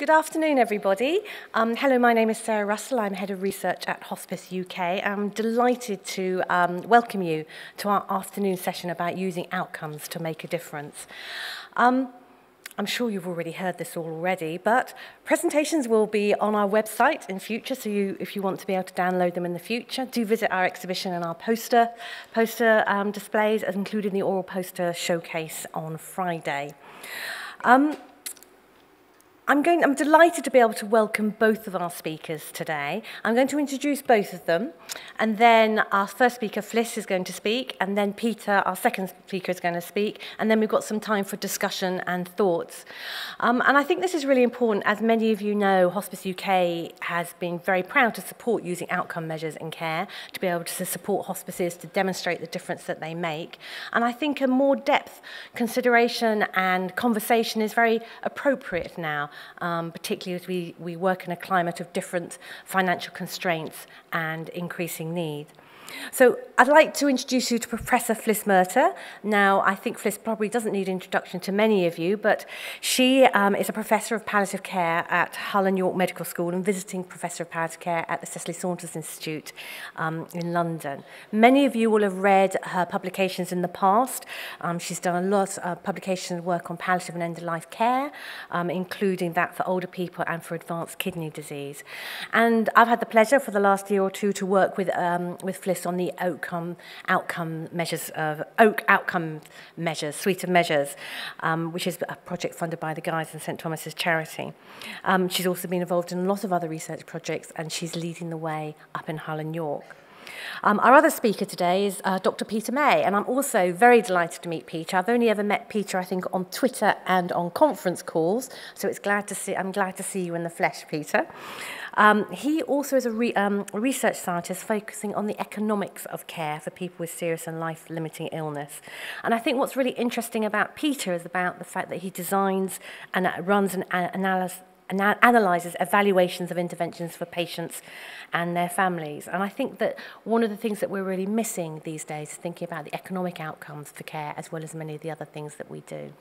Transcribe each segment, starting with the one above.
Good afternoon, everybody. Um, hello, my name is Sarah Russell. I'm Head of Research at Hospice UK. I'm delighted to um, welcome you to our afternoon session about using outcomes to make a difference. Um, I'm sure you've already heard this all already, but presentations will be on our website in future, so you, if you want to be able to download them in the future, do visit our exhibition and our poster, poster um, displays, including the oral poster showcase on Friday. Um, I'm, going, I'm delighted to be able to welcome both of our speakers today. I'm going to introduce both of them, and then our first speaker, Fliss, is going to speak, and then Peter, our second speaker, is going to speak, and then we've got some time for discussion and thoughts. Um, and I think this is really important. As many of you know, Hospice UK has been very proud to support using outcome measures in care, to be able to support hospices to demonstrate the difference that they make. And I think a more depth consideration and conversation is very appropriate now um, particularly as we, we work in a climate of different financial constraints and increasing need. So I'd like to introduce you to Professor Fliss Murtagh. Now, I think Fliss probably doesn't need introduction to many of you, but she um, is a professor of palliative care at Hull and York Medical School and visiting professor of palliative care at the Cicely Saunders Institute um, in London. Many of you will have read her publications in the past. Um, she's done a lot of publication work on palliative and end-of-life care, um, including that for older people and for advanced kidney disease. And I've had the pleasure for the last year or two to work with, um, with Fliss on the outcome outcome measures of oak outcome measures suite of measures, um, which is a project funded by the guys and St Thomas's charity. Um, she's also been involved in a lot of other research projects, and she's leading the way up in Hull and York. Um, our other speaker today is uh, Dr. Peter May, and I'm also very delighted to meet Peter. I've only ever met Peter, I think, on Twitter and on conference calls, so it's glad to see, I'm glad to see you in the flesh, Peter. Um, he also is a, re, um, research scientist focusing on the economics of care for people with serious and life-limiting illness. And I think what's really interesting about Peter is about the fact that he designs and runs an analysis analyzes evaluations of interventions for patients and their families. And I think that one of the things that we're really missing these days is thinking about the economic outcomes for care as well as many of the other things that we do.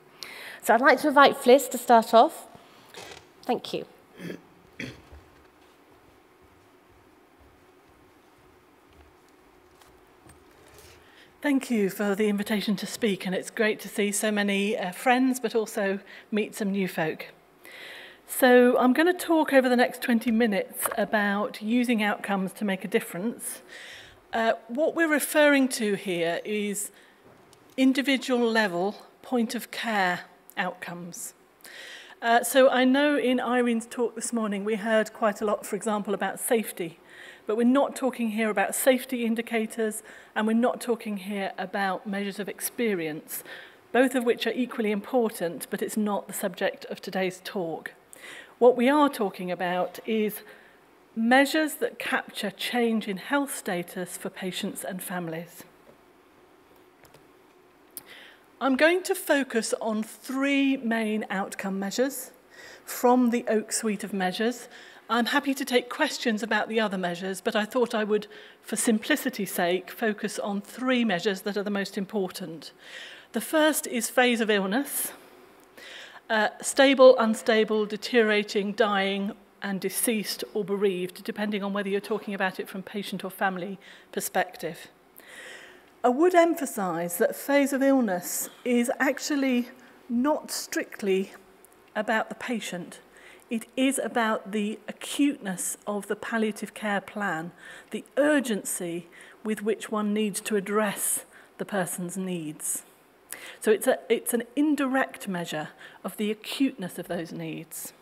So I'd like to invite Fliss to start off. Thank you. Thank you for the invitation to speak, and it's great to see so many uh, friends, but also meet some new folk. So, I'm going to talk over the next 20 minutes about using outcomes to make a difference. Uh, what we're referring to here is individual level point of care outcomes. Uh, so, I know in Irene's talk this morning we heard quite a lot, for example, about safety But we're not talking here about safety indicators and we're not talking here about measures of experience, both of which are equally important, but it's not the subject of today's talk. What we are talking about is measures that capture change in health status for patients and families. I'm going to focus on three main outcome measures from the OAK suite of measures I'm happy to take questions about the other measures, but I thought I would, for simplicity's sake, focus on three measures that are the most important. The first is phase of illness, uh, stable, unstable, deteriorating, dying, and deceased or bereaved, depending on whether you're talking about it from patient or family perspective. I would emphasize that phase of illness is actually not strictly about the patient. It is about the acuteness of the palliative care plan, the urgency with which one needs to address the person's needs. So it's, a, it's an indirect measure of the acuteness of those needs.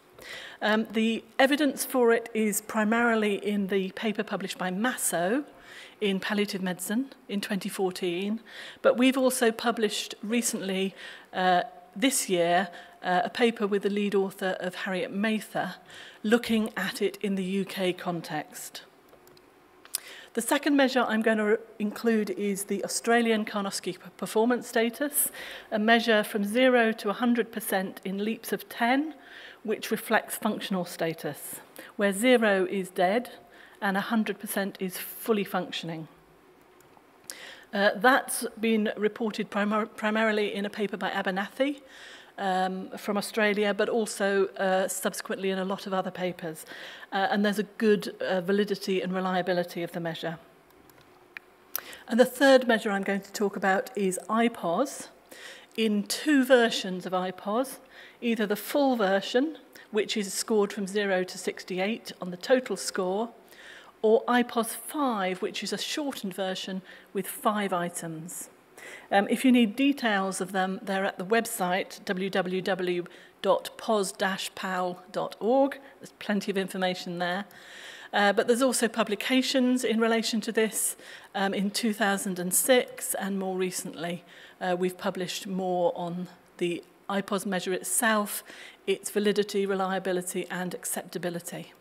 Um, the evidence for it is primarily in the paper published by Masso in Palliative Medicine in 2014, but we've also published recently uh, this year uh, a paper with the lead author of Harriet Mather looking at it in the UK context. The second measure I'm going to include is the Australian Karnofsky performance status, a measure from 0 to 100% in leaps of 10, which reflects functional status, where 0 is dead and 100% is fully functioning. Uh, that's been reported primar primarily in a paper by Abernathy um, from Australia, but also uh, subsequently in a lot of other papers. Uh, and there's a good uh, validity and reliability of the measure. And the third measure I'm going to talk about is IPOS. In two versions of IPOS, either the full version, which is scored from 0 to 68 on the total score, or IPOS 5, which is a shortened version with five items. Um, if you need details of them, they're at the website www.pos-pal.org. There's plenty of information there. Uh, but there's also publications in relation to this um, in 2006 and more recently. Uh, we've published more on the IPOS measure itself, its validity, reliability and acceptability.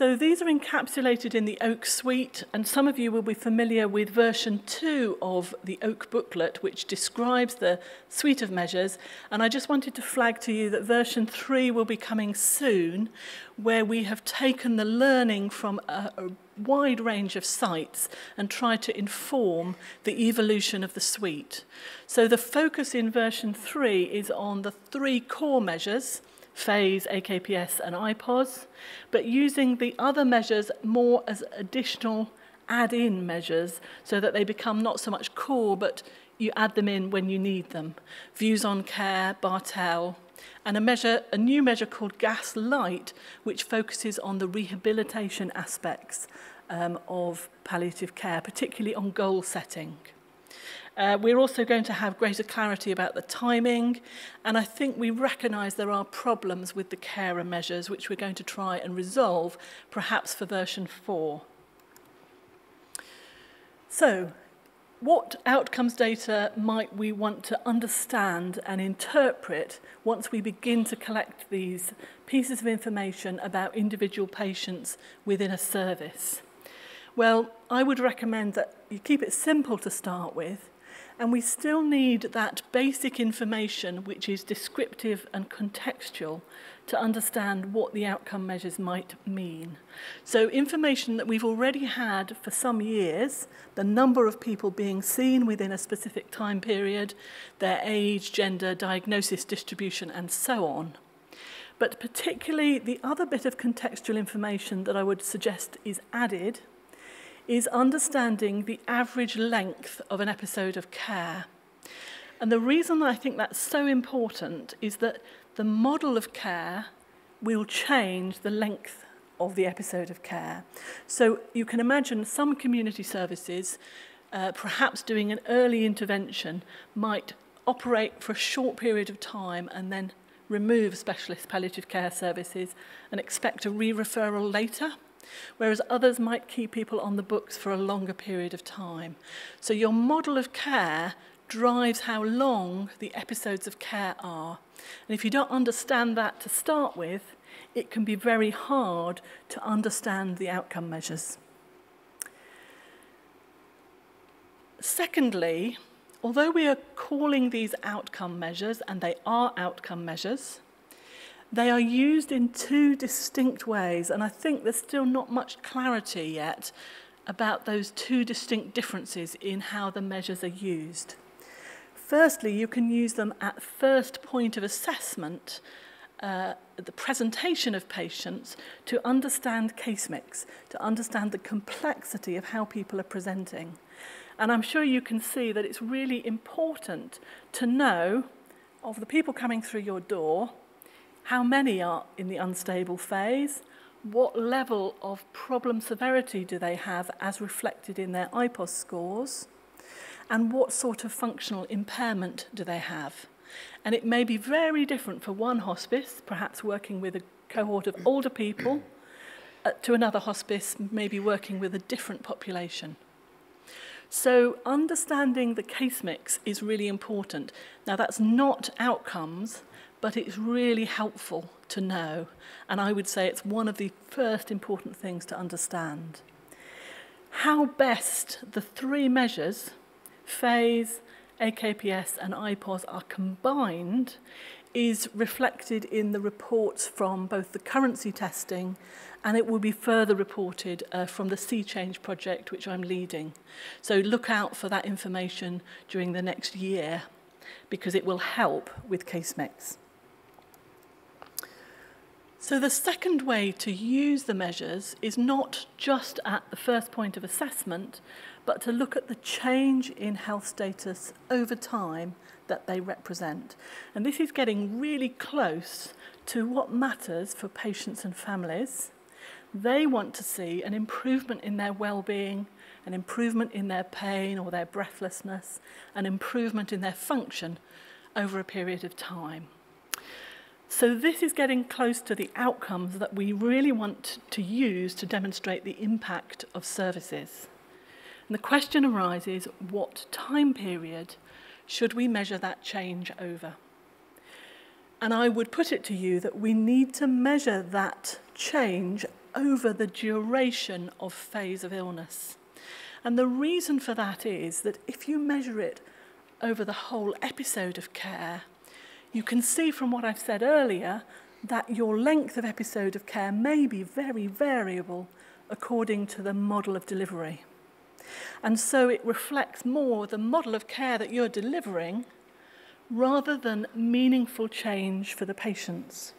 So these are encapsulated in the Oak Suite, and some of you will be familiar with version 2 of the Oak booklet, which describes the suite of measures. And I just wanted to flag to you that version 3 will be coming soon, where we have taken the learning from a, a wide range of sites and try to inform the evolution of the suite. So the focus in version 3 is on the three core measures, phase, AKPS and IPOS, but using the other measures more as additional add-in measures so that they become not so much core, but you add them in when you need them. Views on care, Bartel, and a measure a new measure called gas light which focuses on the rehabilitation aspects um, of palliative care particularly on goal setting Uh, we're also going to have greater clarity about the timing, and I think we recognise there are problems with the carer measures, which we're going to try and resolve, perhaps for version 4. So, what outcomes data might we want to understand and interpret once we begin to collect these pieces of information about individual patients within a service? Well, I would recommend that you keep it simple to start with and we still need that basic information which is descriptive and contextual to understand what the outcome measures might mean. So information that we've already had for some years, the number of people being seen within a specific time period, their age, gender, diagnosis distribution, and so on. But particularly the other bit of contextual information that I would suggest is added is understanding the average length of an episode of care. And the reason I think that's so important is that the model of care will change the length of the episode of care. So you can imagine some community services uh, perhaps doing an early intervention might operate for a short period of time and then remove specialist palliative care services and expect a re-referral later. Whereas others might keep people on the books for a longer period of time. So your model of care drives how long the episodes of care are. And if you don't understand that to start with, it can be very hard to understand the outcome measures. Secondly, although we are calling these outcome measures, and they are outcome measures, They are used in two distinct ways, and I think there's still not much clarity yet about those two distinct differences in how the measures are used. Firstly, you can use them at first point of assessment, uh, the presentation of patients, to understand case mix, to understand the complexity of how people are presenting. And I'm sure you can see that it's really important to know of the people coming through your door, how many are in the unstable phase, what level of problem severity do they have as reflected in their IPOS scores, and what sort of functional impairment do they have. And it may be very different for one hospice, perhaps working with a cohort of older people, uh, to another hospice, maybe working with a different population. So understanding the case mix is really important. Now that's not outcomes, but it's really helpful to know. And I would say it's one of the first important things to understand. How best the three measures, phase, AKPS and IPOS are combined is reflected in the reports from both the currency testing and it will be further reported uh, from the Sea Change project which I'm leading. So look out for that information during the next year because it will help with case mix. So the second way to use the measures is not just at the first point of assessment, but to look at the change in health status over time that they represent. And this is getting really close to what matters for patients and families. They want to see an improvement in their well-being, an improvement in their pain or their breathlessness, an improvement in their function over a period of time. So this is getting close to the outcomes that we really want to use to demonstrate the impact of services. And the question arises, what time period should we measure that change over? And I would put it to you that we need to measure that change over the duration of phase of illness. And the reason for that is that if you measure it over the whole episode of care, you can see from what I've said earlier that your length of episode of care may be very variable according to the model of delivery. And so it reflects more the model of care that you're delivering rather than meaningful change for the patients.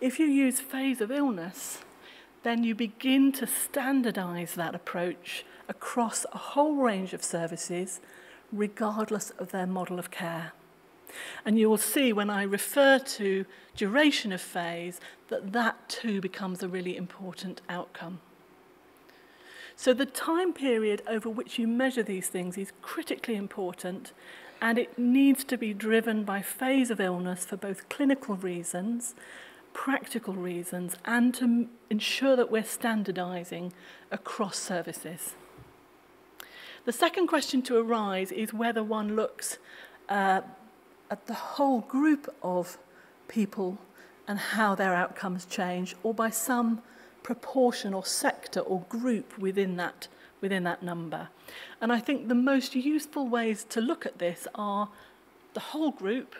If you use phase of illness, then you begin to standardize that approach across a whole range of services, regardless of their model of care. And you will see when I refer to duration of phase that that too becomes a really important outcome. So the time period over which you measure these things is critically important and it needs to be driven by phase of illness for both clinical reasons, practical reasons, and to ensure that we're standardizing across services. The second question to arise is whether one looks uh, at the whole group of people and how their outcomes change, or by some proportion or sector or group within that, within that number. And I think the most useful ways to look at this are the whole group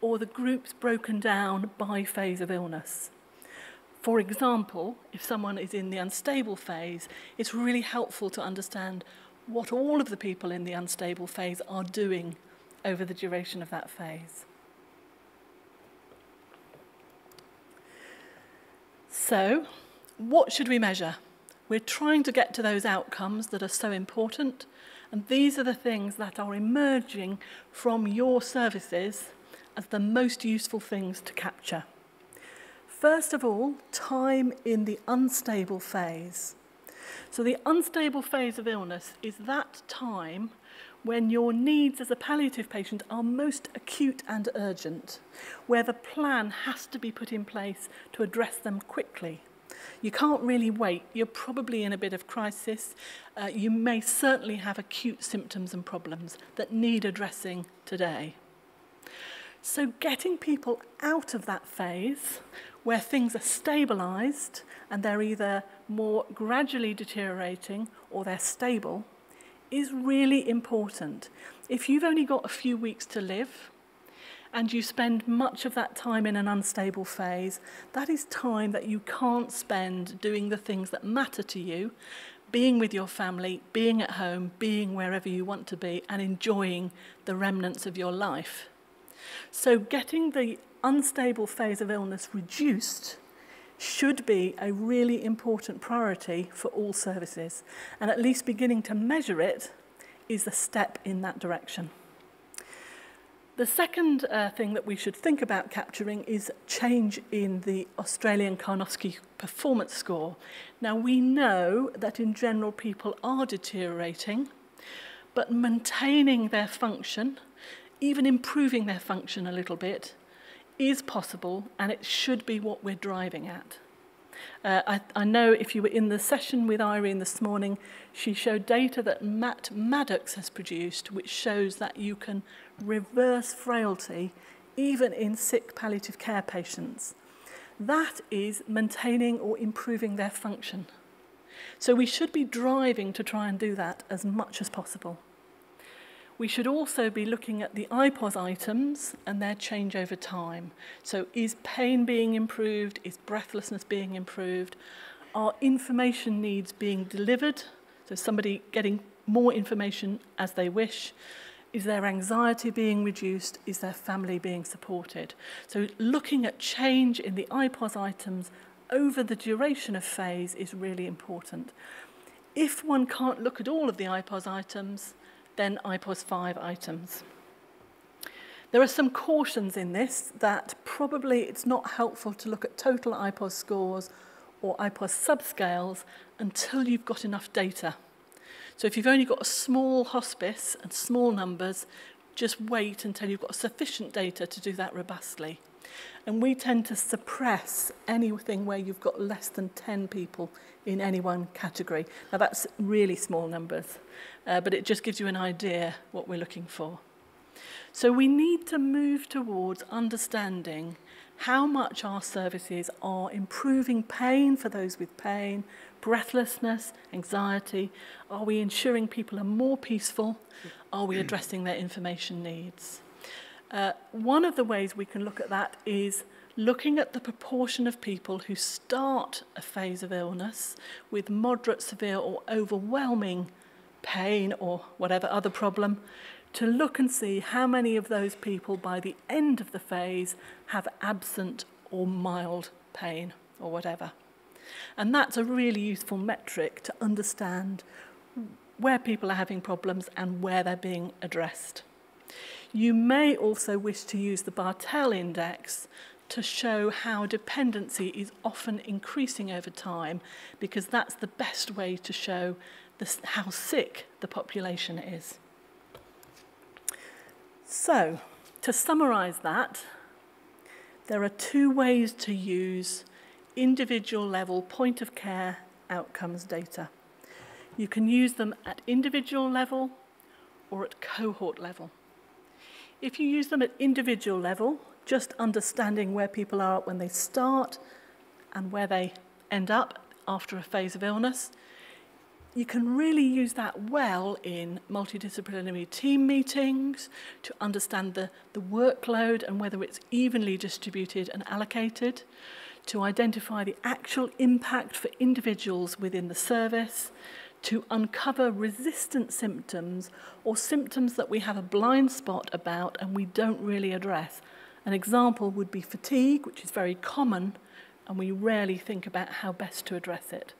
or the groups broken down by phase of illness. For example, if someone is in the unstable phase, it's really helpful to understand what all of the people in the unstable phase are doing over the duration of that phase. So, what should we measure? We're trying to get to those outcomes that are so important, and these are the things that are emerging from your services as the most useful things to capture. First of all, time in the unstable phase. So the unstable phase of illness is that time when your needs as a palliative patient are most acute and urgent, where the plan has to be put in place to address them quickly. You can't really wait. You're probably in a bit of crisis. Uh, you may certainly have acute symptoms and problems that need addressing today. So getting people out of that phase where things are stabilised and they're either more gradually deteriorating or they're stable is really important. If you've only got a few weeks to live and you spend much of that time in an unstable phase, that is time that you can't spend doing the things that matter to you, being with your family, being at home, being wherever you want to be, and enjoying the remnants of your life. So getting the unstable phase of illness reduced should be a really important priority for all services. And at least beginning to measure it is a step in that direction. The second uh, thing that we should think about capturing is change in the Australian Karnofsky performance score. Now, we know that in general people are deteriorating, but maintaining their function, even improving their function a little bit, is possible and it should be what we're driving at. Uh, I, I know if you were in the session with Irene this morning, she showed data that Matt Maddocks has produced, which shows that you can reverse frailty even in sick palliative care patients. That is maintaining or improving their function. So we should be driving to try and do that as much as possible. We should also be looking at the IPOS items and their change over time. So is pain being improved? Is breathlessness being improved? Are information needs being delivered? So somebody getting more information as they wish. Is their anxiety being reduced? Is their family being supported? So looking at change in the IPOS items over the duration of phase is really important. If one can't look at all of the IPOS items, then IPOS 5 items. There are some cautions in this that probably it's not helpful to look at total IPOS scores or IPOS subscales until you've got enough data. So if you've only got a small hospice and small numbers, just wait until you've got sufficient data to do that robustly. And we tend to suppress anything where you've got less than 10 people in any one category. Now that's really small numbers, uh, but it just gives you an idea what we're looking for. So we need to move towards understanding how much our services are improving pain for those with pain, breathlessness, anxiety. Are we ensuring people are more peaceful? Are we mm. addressing their information needs? Uh, one of the ways we can look at that is looking at the proportion of people who start a phase of illness with moderate, severe, or overwhelming pain or whatever other problem, to look and see how many of those people by the end of the phase have absent or mild pain or whatever. And that's a really useful metric to understand where people are having problems and where they're being addressed. You may also wish to use the Barthel index to show how dependency is often increasing over time because that's the best way to show this, how sick the population is. So, to summarise that, there are two ways to use individual level point of care outcomes data. You can use them at individual level or at cohort level. If you use them at individual level, just understanding where people are when they start and where they end up after a phase of illness, you can really use that well in multidisciplinary team meetings to understand the, the workload and whether it's evenly distributed and allocated, to identify the actual impact for individuals within the service, to uncover resistant symptoms or symptoms that we have a blind spot about and we don't really address. An example would be fatigue, which is very common, and we rarely think about how best to address it.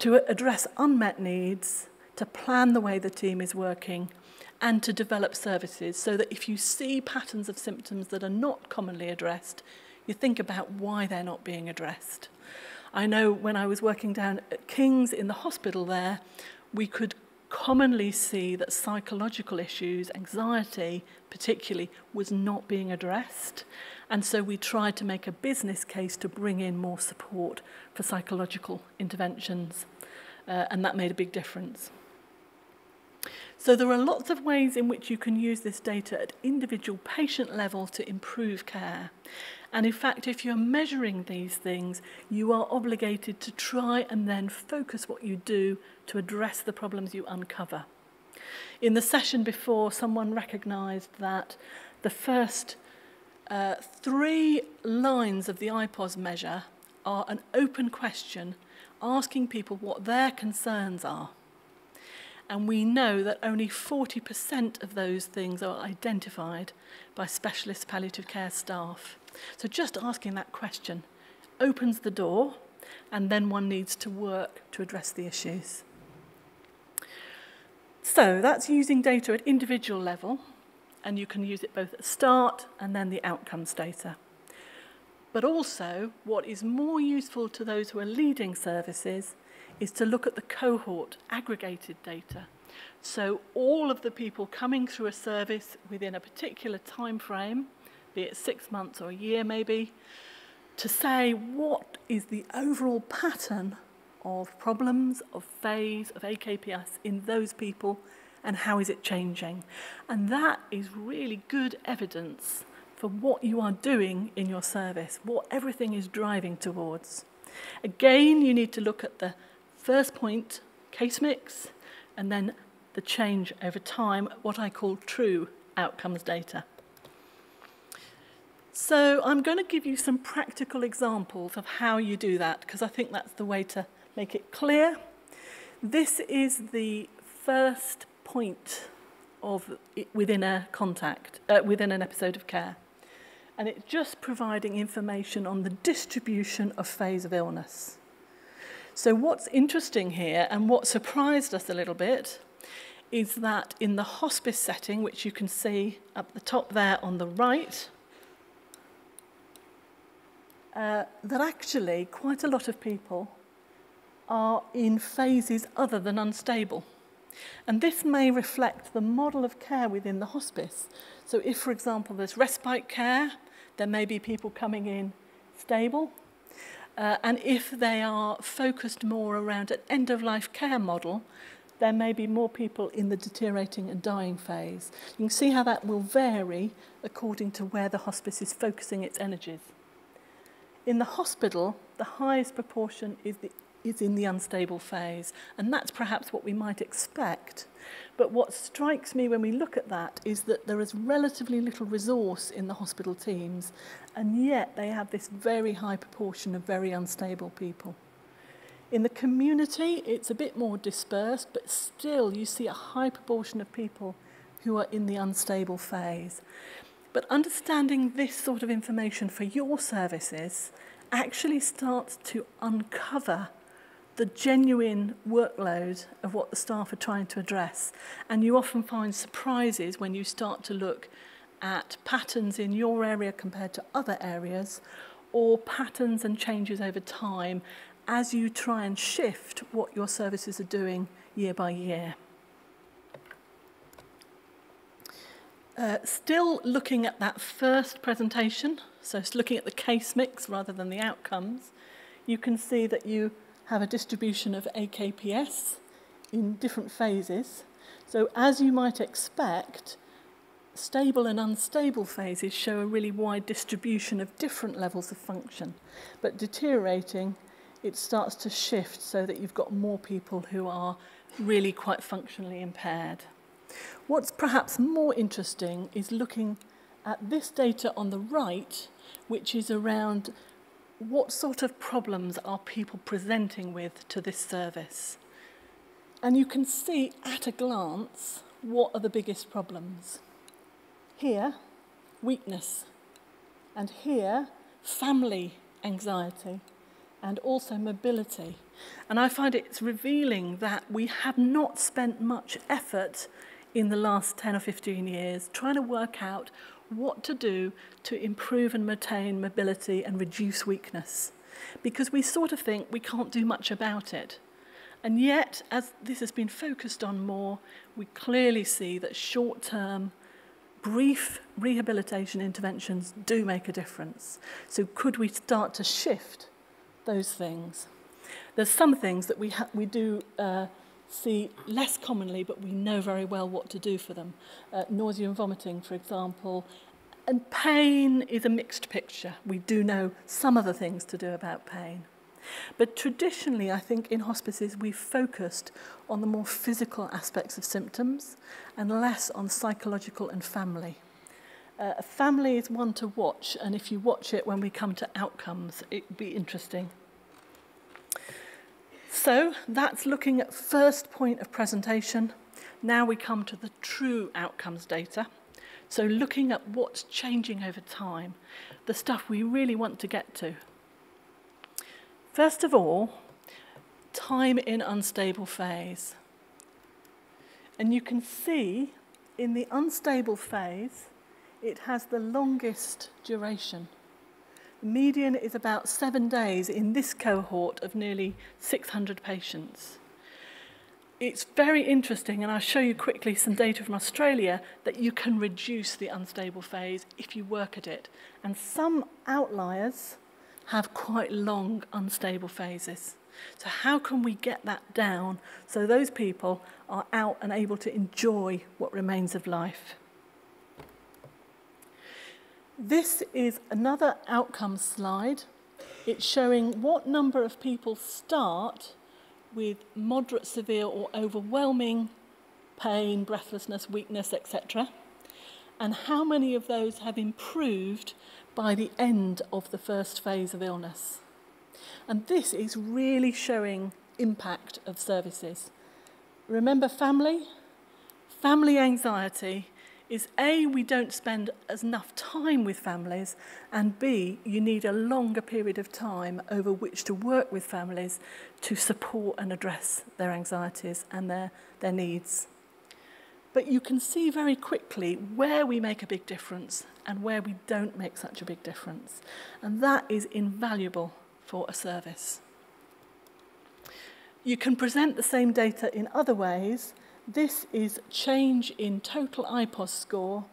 To address unmet needs, to plan the way the team is working, and to develop services so that if you see patterns of symptoms that are not commonly addressed, you think about why they're not being addressed. I know when I was working down at King's in the hospital there, we could commonly see that psychological issues, anxiety particularly, was not being addressed. And so we tried to make a business case to bring in more support for psychological interventions. Uh, and that made a big difference. So there are lots of ways in which you can use this data at individual patient level to improve care. And in fact, if you're measuring these things, you are obligated to try and then focus what you do to address the problems you uncover. In the session before, someone recognised that the first uh, three lines of the IPOS measure are an open question asking people what their concerns are. And we know that only 40% of those things are identified by specialist palliative care staff. So just asking that question opens the door, and then one needs to work to address the issues. So that's using data at individual level, and you can use it both at start and then the outcomes data. But also, what is more useful to those who are leading services is to look at the cohort aggregated data. So all of the people coming through a service within a particular time frame be it six months or a year maybe, to say what is the overall pattern of problems, of phase, of AKPS in those people and how is it changing. And that is really good evidence for what you are doing in your service, what everything is driving towards. Again, you need to look at the first point, case mix, and then the change over time, what I call true outcomes data. So I'm going to give you some practical examples of how you do that because I think that's the way to make it clear. This is the first point of within a contact, uh, within an episode of care. And it's just providing information on the distribution of phase of illness. So what's interesting here and what surprised us a little bit is that in the hospice setting, which you can see up the top there on the right, uh, that actually quite a lot of people are in phases other than unstable. And this may reflect the model of care within the hospice. So if, for example, there's respite care, there may be people coming in stable. Uh, and if they are focused more around an end-of-life care model, there may be more people in the deteriorating and dying phase. You can see how that will vary according to where the hospice is focusing its energies. In the hospital, the highest proportion is, the, is in the unstable phase, and that's perhaps what we might expect But what strikes me when we look at that is that there is relatively little resource in the hospital teams, and yet they have this very high proportion of very unstable people. In the community, it's a bit more dispersed, but still you see a high proportion of people who are in the unstable phase. But understanding this sort of information for your services actually starts to uncover the genuine workload of what the staff are trying to address. And you often find surprises when you start to look at patterns in your area compared to other areas or patterns and changes over time as you try and shift what your services are doing year by year. Uh, still looking at that first presentation, so it's looking at the case mix rather than the outcomes, you can see that you have a distribution of AKPS in different phases. So as you might expect, stable and unstable phases show a really wide distribution of different levels of function. But deteriorating, it starts to shift so that you've got more people who are really quite functionally impaired. What's perhaps more interesting is looking at this data on the right, which is around what sort of problems are people presenting with to this service? And you can see at a glance what are the biggest problems. Here, weakness. And here, family anxiety and also mobility. And I find it's revealing that we have not spent much effort in the last 10 or 15 years trying to work out what to do to improve and maintain mobility and reduce weakness. Because we sort of think we can't do much about it. And yet, as this has been focused on more, we clearly see that short term, brief rehabilitation interventions do make a difference. So, could we start to shift those things? There's some things that we, we do. Uh, see less commonly, but we know very well what to do for them. Uh, nausea and vomiting, for example. And pain is a mixed picture. We do know some of the things to do about pain. But traditionally, I think in hospices, we've focused on the more physical aspects of symptoms and less on psychological and family. Uh, family is one to watch, and if you watch it when we come to outcomes, it would be interesting. So that's looking at first point of presentation. Now we come to the true outcomes data. So looking at what's changing over time, the stuff we really want to get to. First of all, time in unstable phase. And you can see in the unstable phase, it has the longest duration. Median is about seven days in this cohort of nearly 600 patients. It's very interesting, and I'll show you quickly some data from Australia, that you can reduce the unstable phase if you work at it. And some outliers have quite long unstable phases. So how can we get that down so those people are out and able to enjoy what remains of life? This is another outcome slide. It's showing what number of people start with moderate, severe or overwhelming pain, breathlessness, weakness, etc. And how many of those have improved by the end of the first phase of illness. And this is really showing impact of services. Remember family? Family anxiety is A, we don't spend enough time with families, and B, you need a longer period of time over which to work with families to support and address their anxieties and their, their needs. But you can see very quickly where we make a big difference and where we don't make such a big difference. And that is invaluable for a service. You can present the same data in other ways, this is change in total IPOS score.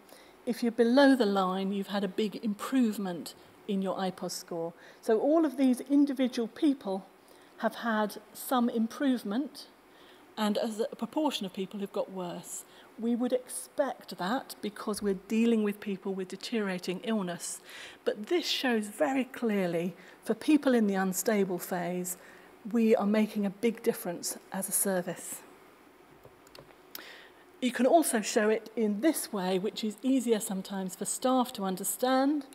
If you're below the line, you've had a big improvement in your IPOS score. So all of these individual people have had some improvement, and as a proportion of people who've got worse. We would expect that because we're dealing with people with deteriorating illness. But this shows very clearly for people in the unstable phase, we are making a big difference as a service. You can also show it in this way, which is easier sometimes for staff to understand.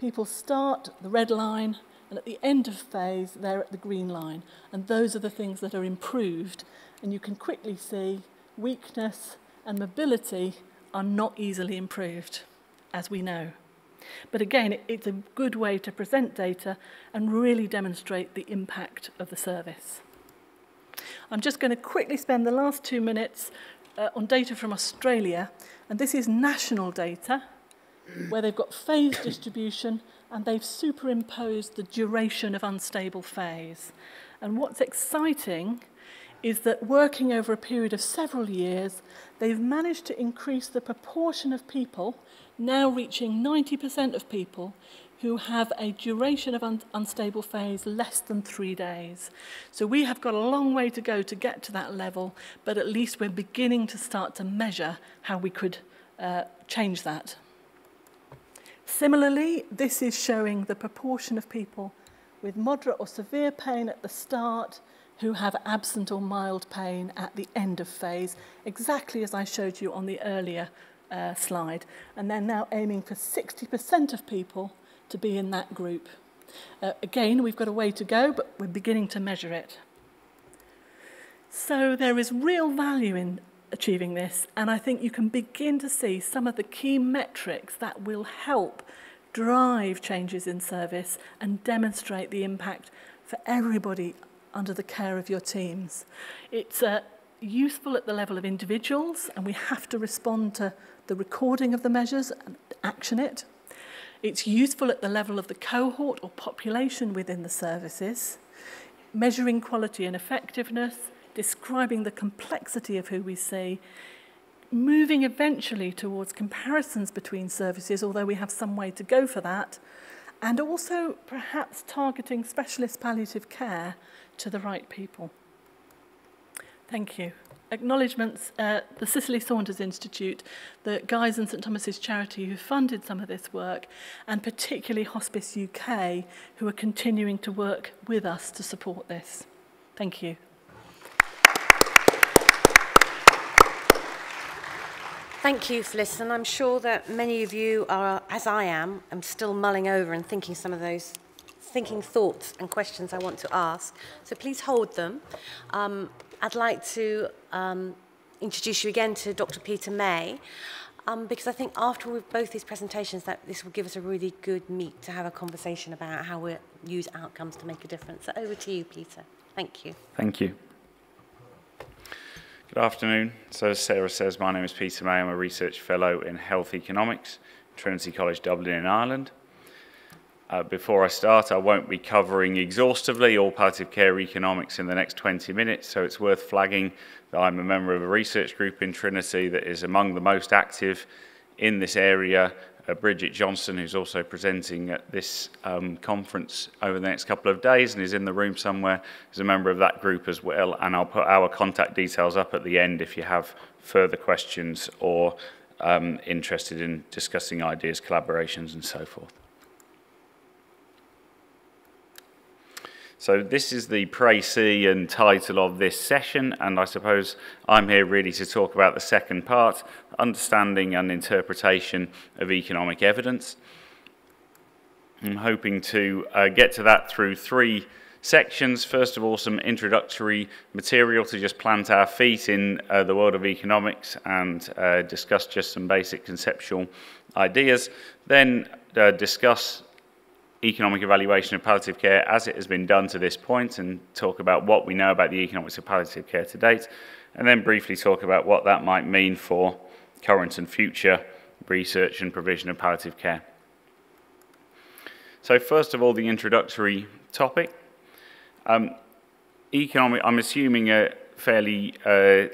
People start the red line, and at the end of phase, they're at the green line. And those are the things that are improved. And you can quickly see weakness and mobility are not easily improved, as we know. But again, it's a good way to present data and really demonstrate the impact of the service. I'm just going to quickly spend the last two minutes uh, on data from Australia, and this is national data, where they've got phase distribution and they've superimposed the duration of unstable phase. And what's exciting is that working over a period of several years, they've managed to increase the proportion of people, now reaching 90% of people, who have a duration of un unstable phase less than three days. So we have got a long way to go to get to that level, but at least we're beginning to start to measure how we could uh, change that. Similarly, this is showing the proportion of people with moderate or severe pain at the start who have absent or mild pain at the end of phase, exactly as I showed you on the earlier uh, slide. And they're now aiming for 60% of people to be in that group. Uh, again, we've got a way to go, but we're beginning to measure it. So there is real value in achieving this, and I think you can begin to see some of the key metrics that will help drive changes in service and demonstrate the impact for everybody under the care of your teams. It's uh, useful at the level of individuals, and we have to respond to the recording of the measures and action it. It's useful at the level of the cohort or population within the services, measuring quality and effectiveness, describing the complexity of who we see, moving eventually towards comparisons between services, although we have some way to go for that, and also perhaps targeting specialist palliative care to the right people. Thank you. Acknowledgements uh, the Cicely Saunders Institute, the Guy's and St Thomas's charity who funded some of this work, and particularly Hospice UK, who are continuing to work with us to support this. Thank you. Thank you, Phyllis, and I'm sure that many of you are, as I am, am still mulling over and thinking some of those thinking thoughts and questions I want to ask. So please hold them. Um, I'd like to um, introduce you again to Dr. Peter May, um, because I think after both these presentations that this will give us a really good meet to have a conversation about how we use outcomes to make a difference. So over to you, Peter. Thank you. Thank you. Good afternoon. So as Sarah says, my name is Peter May. I'm a research fellow in health economics, Trinity College Dublin in Ireland. Uh, before I start, I won't be covering exhaustively all palliative care economics in the next 20 minutes, so it's worth flagging that I'm a member of a research group in Trinity that is among the most active in this area. Uh, Bridget Johnston, who's also presenting at this um, conference over the next couple of days and is in the room somewhere, is a member of that group as well. And I'll put our contact details up at the end if you have further questions or um, interested in discussing ideas, collaborations, and so forth. So this is the précis and title of this session, and I suppose I'm here really to talk about the second part, understanding and interpretation of economic evidence. I'm hoping to uh, get to that through three sections. First of all, some introductory material to just plant our feet in uh, the world of economics and uh, discuss just some basic conceptual ideas. Then uh, discuss economic evaluation of palliative care as it has been done to this point and talk about what we know about the economics of palliative care to date, and then briefly talk about what that might mean for current and future research and provision of palliative care. So first of all, the introductory topic. Um, economic, I'm assuming a fairly uh,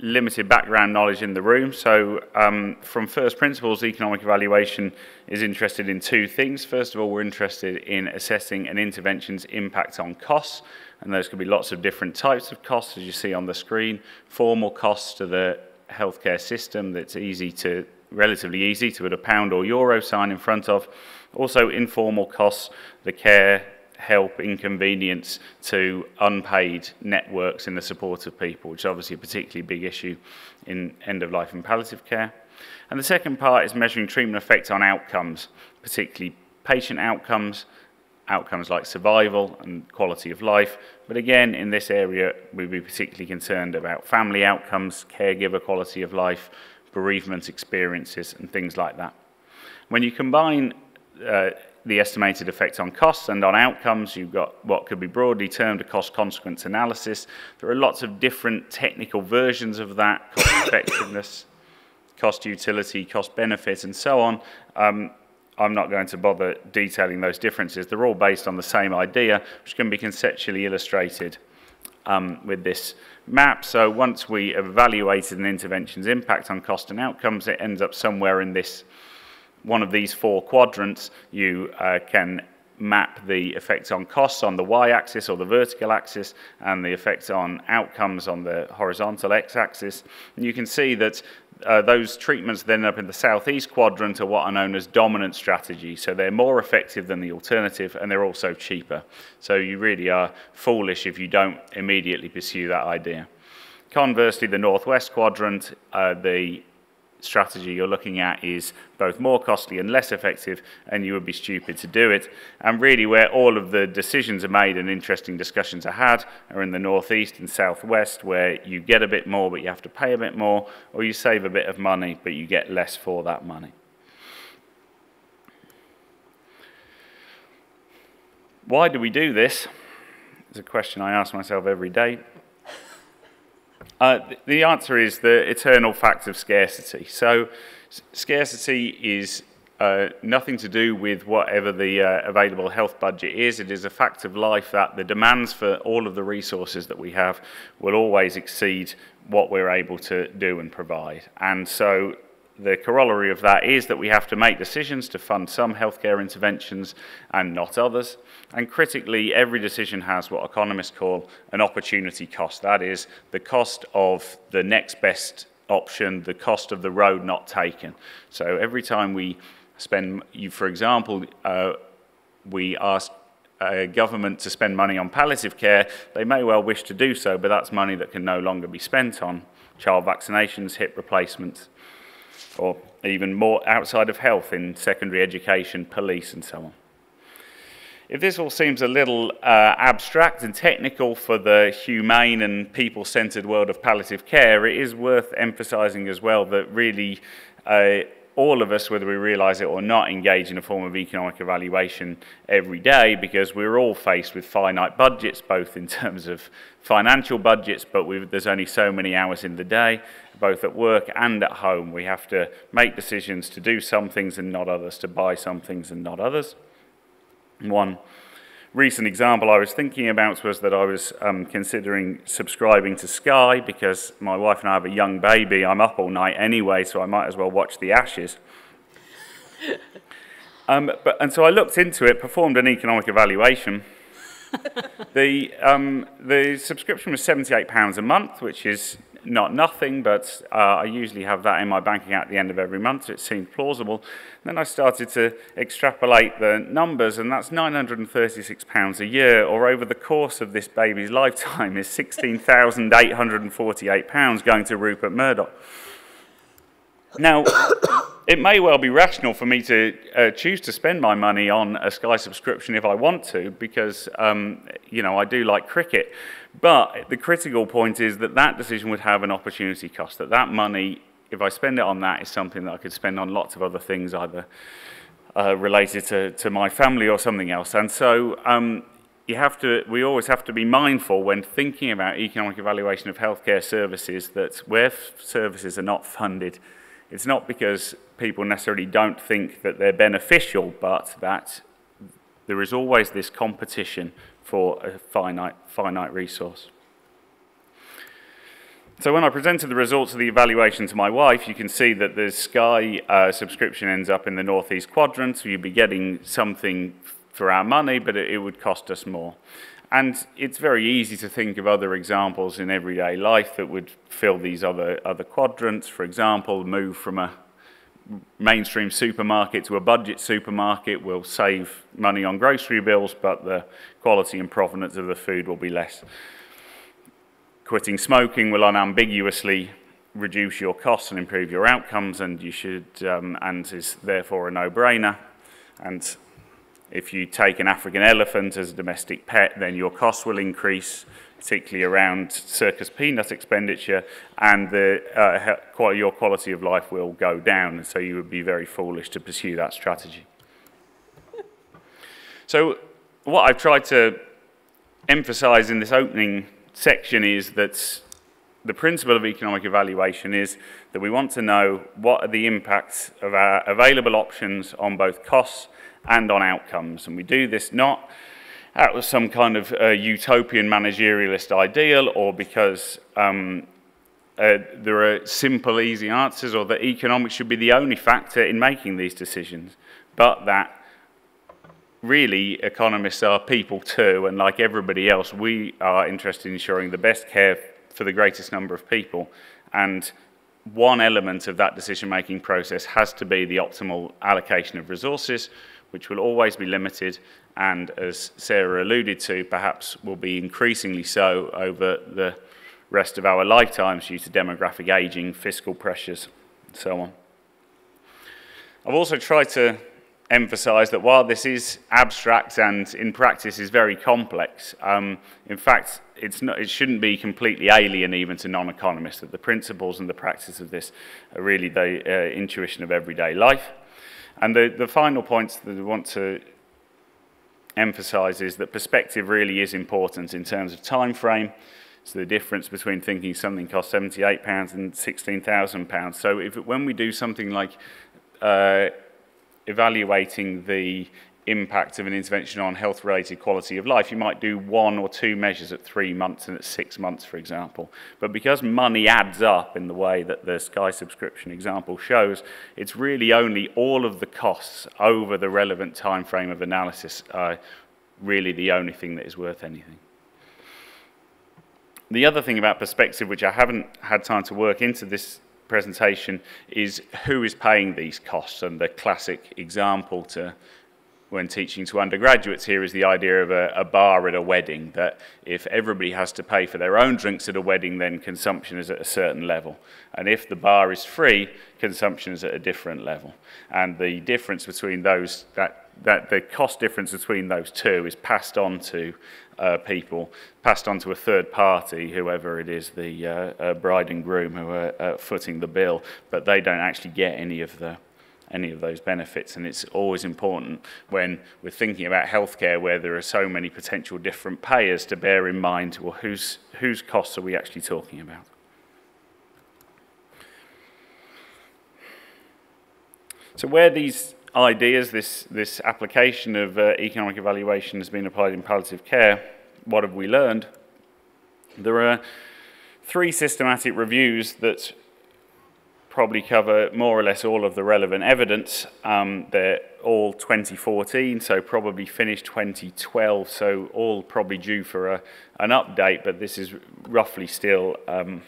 limited background knowledge in the room. So um, from first principles, economic evaluation is interested in two things. First of all, we're interested in assessing an intervention's impact on costs. And those could be lots of different types of costs, as you see on the screen. Formal costs to the healthcare system that's easy to, relatively easy to put a pound or euro sign in front of. Also informal costs, the care, help, inconvenience to unpaid networks in the support of people, which is obviously a particularly big issue in end of life and palliative care. And the second part is measuring treatment effect on outcomes, particularly patient outcomes, outcomes like survival and quality of life. But again, in this area, we'd be particularly concerned about family outcomes, caregiver quality of life, bereavement experiences, and things like that. When you combine uh, the estimated effect on costs and on outcomes. You've got what could be broadly termed a cost consequence analysis. There are lots of different technical versions of that cost effectiveness, cost utility, cost benefit, and so on. Um, I'm not going to bother detailing those differences. They're all based on the same idea, which can be conceptually illustrated um, with this map. So once we evaluated an intervention's impact on cost and outcomes, it ends up somewhere in this one of these four quadrants, you uh, can map the effects on costs on the y-axis or the vertical axis and the effects on outcomes on the horizontal x-axis. And you can see that uh, those treatments then up in the southeast quadrant are what are known as dominant strategies. So they're more effective than the alternative and they're also cheaper. So you really are foolish if you don't immediately pursue that idea. Conversely, the northwest quadrant, uh, the strategy you're looking at is both more costly and less effective, and you would be stupid to do it. And really, where all of the decisions are made and interesting discussions are had are in the northeast and southwest, where you get a bit more but you have to pay a bit more, or you save a bit of money but you get less for that money. Why do we do this? It's a question I ask myself every day. Uh, the answer is the eternal fact of scarcity. So, scarcity is uh, nothing to do with whatever the uh, available health budget is. It is a fact of life that the demands for all of the resources that we have will always exceed what we're able to do and provide. And so the corollary of that is that we have to make decisions to fund some healthcare interventions and not others. And critically, every decision has what economists call an opportunity cost. That is the cost of the next best option, the cost of the road not taken. So every time we spend, for example, uh, we ask a government to spend money on palliative care, they may well wish to do so, but that's money that can no longer be spent on child vaccinations, hip replacements, or even more outside of health in secondary education, police, and so on. If this all seems a little uh, abstract and technical for the humane and people centered world of palliative care, it is worth emphasizing as well that really uh, all of us, whether we realize it or not, engage in a form of economic evaluation every day because we're all faced with finite budgets, both in terms of financial budgets, but there's only so many hours in the day both at work and at home. We have to make decisions to do some things and not others, to buy some things and not others. One recent example I was thinking about was that I was um, considering subscribing to Sky because my wife and I have a young baby. I'm up all night anyway, so I might as well watch The Ashes. um, but, and so I looked into it, performed an economic evaluation. the, um, the subscription was £78 a month, which is not nothing, but uh, I usually have that in my bank account at the end of every month, so it seemed plausible. Then I started to extrapolate the numbers, and that's £936 a year, or over the course of this baby's lifetime, is £16,848 going to Rupert Murdoch. Now, it may well be rational for me to uh, choose to spend my money on a Sky subscription if I want to, because um, you know I do like cricket. But the critical point is that that decision would have an opportunity cost. That that money, if I spend it on that, is something that I could spend on lots of other things, either uh, related to, to my family or something else. And so um, you have to, we always have to be mindful when thinking about economic evaluation of healthcare services that where services are not funded, it's not because people necessarily don't think that they're beneficial, but that there is always this competition for a finite, finite resource. So when I presented the results of the evaluation to my wife, you can see that the Sky uh, subscription ends up in the northeast quadrant, so you'd be getting something for our money, but it, it would cost us more. And it's very easy to think of other examples in everyday life that would fill these other, other quadrants. For example, move from a mainstream supermarket to a budget supermarket will save money on grocery bills, but the quality and provenance of the food will be less. Quitting smoking will unambiguously reduce your costs and improve your outcomes, and you should, um, and is therefore a no-brainer. And if you take an African elephant as a domestic pet, then your costs will increase, particularly around circus peanut expenditure, and the, uh, your quality of life will go down, and so you would be very foolish to pursue that strategy. So what I've tried to emphasize in this opening section is that the principle of economic evaluation is that we want to know what are the impacts of our available options on both costs and on outcomes. And we do this not out of some kind of uh, utopian managerialist ideal or because um, uh, there are simple, easy answers or that economics should be the only factor in making these decisions, but that really economists are people too, and like everybody else, we are interested in ensuring the best care for the greatest number of people. And one element of that decision-making process has to be the optimal allocation of resources, which will always be limited and, as Sarah alluded to, perhaps will be increasingly so over the rest of our lifetimes due to demographic aging, fiscal pressures, and so on. I've also tried to emphasize that while this is abstract and in practice is very complex, um, in fact, not, it shouldn't be completely alien even to non-economists, that the principles and the practice of this are really the uh, intuition of everyday life. And the, the final points that I want to emphasize is that perspective really is important in terms of time frame. So the difference between thinking something costs £78 and £16,000. So if, when we do something like uh, evaluating the impact of an intervention on health-related quality of life, you might do one or two measures at three months and at six months, for example. But because money adds up in the way that the Sky subscription example shows, it's really only all of the costs over the relevant time frame of analysis are really the only thing that is worth anything. The other thing about perspective, which I haven't had time to work into this presentation, is who is paying these costs. And the classic example to when teaching to undergraduates here is the idea of a, a, bar at a wedding, that if everybody has to pay for their own drinks at a wedding, then consumption is at a certain level. And if the bar is free, consumption is at a different level. And the difference between those, that, that the cost difference between those two is passed on to uh, people, passed on to a third party, whoever it is, the uh, uh, bride and groom who are uh, footing the bill, but they don't actually get any of the any of those benefits. And it's always important when we're thinking about healthcare where there are so many potential different payers to bear in mind, well, whose, whose costs are we actually talking about? So where these ideas, this, this application of uh, economic evaluation has been applied in palliative care, what have we learned? There are three systematic reviews that probably cover more or less all of the relevant evidence. Um, they're all 2014, so probably finished 2012, so all probably due for a, an update, but this is roughly still um,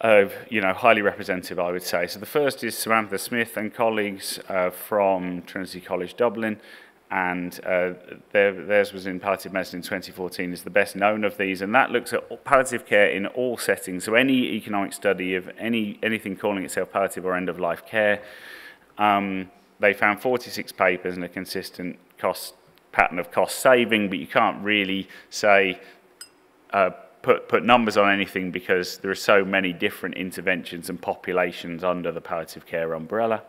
uh, you know, highly representative, I would say. So the first is Samantha Smith and colleagues uh, from Trinity College Dublin, and uh, their, theirs was in palliative medicine in 2014, is the best known of these, and that looks at palliative care in all settings. So any economic study of any anything calling itself palliative or end-of-life care, um, they found 46 papers and a consistent cost pattern of cost saving, but you can't really say uh, put, put numbers on anything because there are so many different interventions and populations under the palliative care umbrella.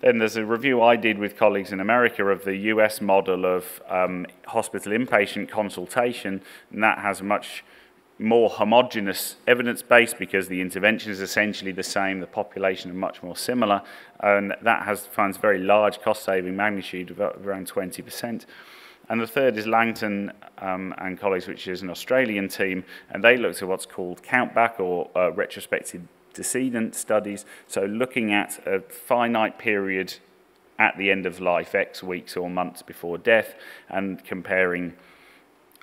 Then there's a review I did with colleagues in America of the US model of um, hospital inpatient consultation, and that has much more homogenous evidence base because the intervention is essentially the same, the population are much more similar, and that has finds very large cost saving magnitude of around 20%. And the third is Langton um, and colleagues, which is an Australian team, and they looked at what's called countback or uh, retrospective decedent studies, so looking at a finite period at the end of life, X weeks or months before death, and comparing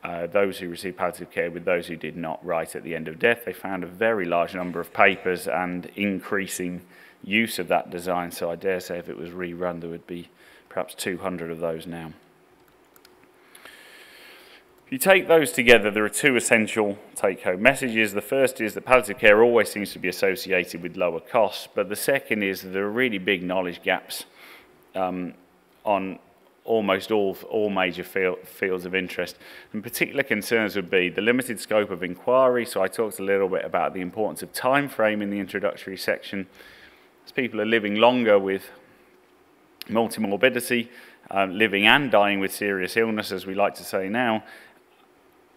uh, those who received palliative care with those who did not right at the end of death. They found a very large number of papers and increasing use of that design, so I dare say if it was rerun, there would be perhaps 200 of those now. If you take those together, there are two essential take-home messages. The first is that palliative care always seems to be associated with lower costs, but the second is that there are really big knowledge gaps um, on almost all, all major field, fields of interest. And particular concerns would be the limited scope of inquiry. So I talked a little bit about the importance of time frame in the introductory section. As people are living longer with multimorbidity, uh, living and dying with serious illness, as we like to say now,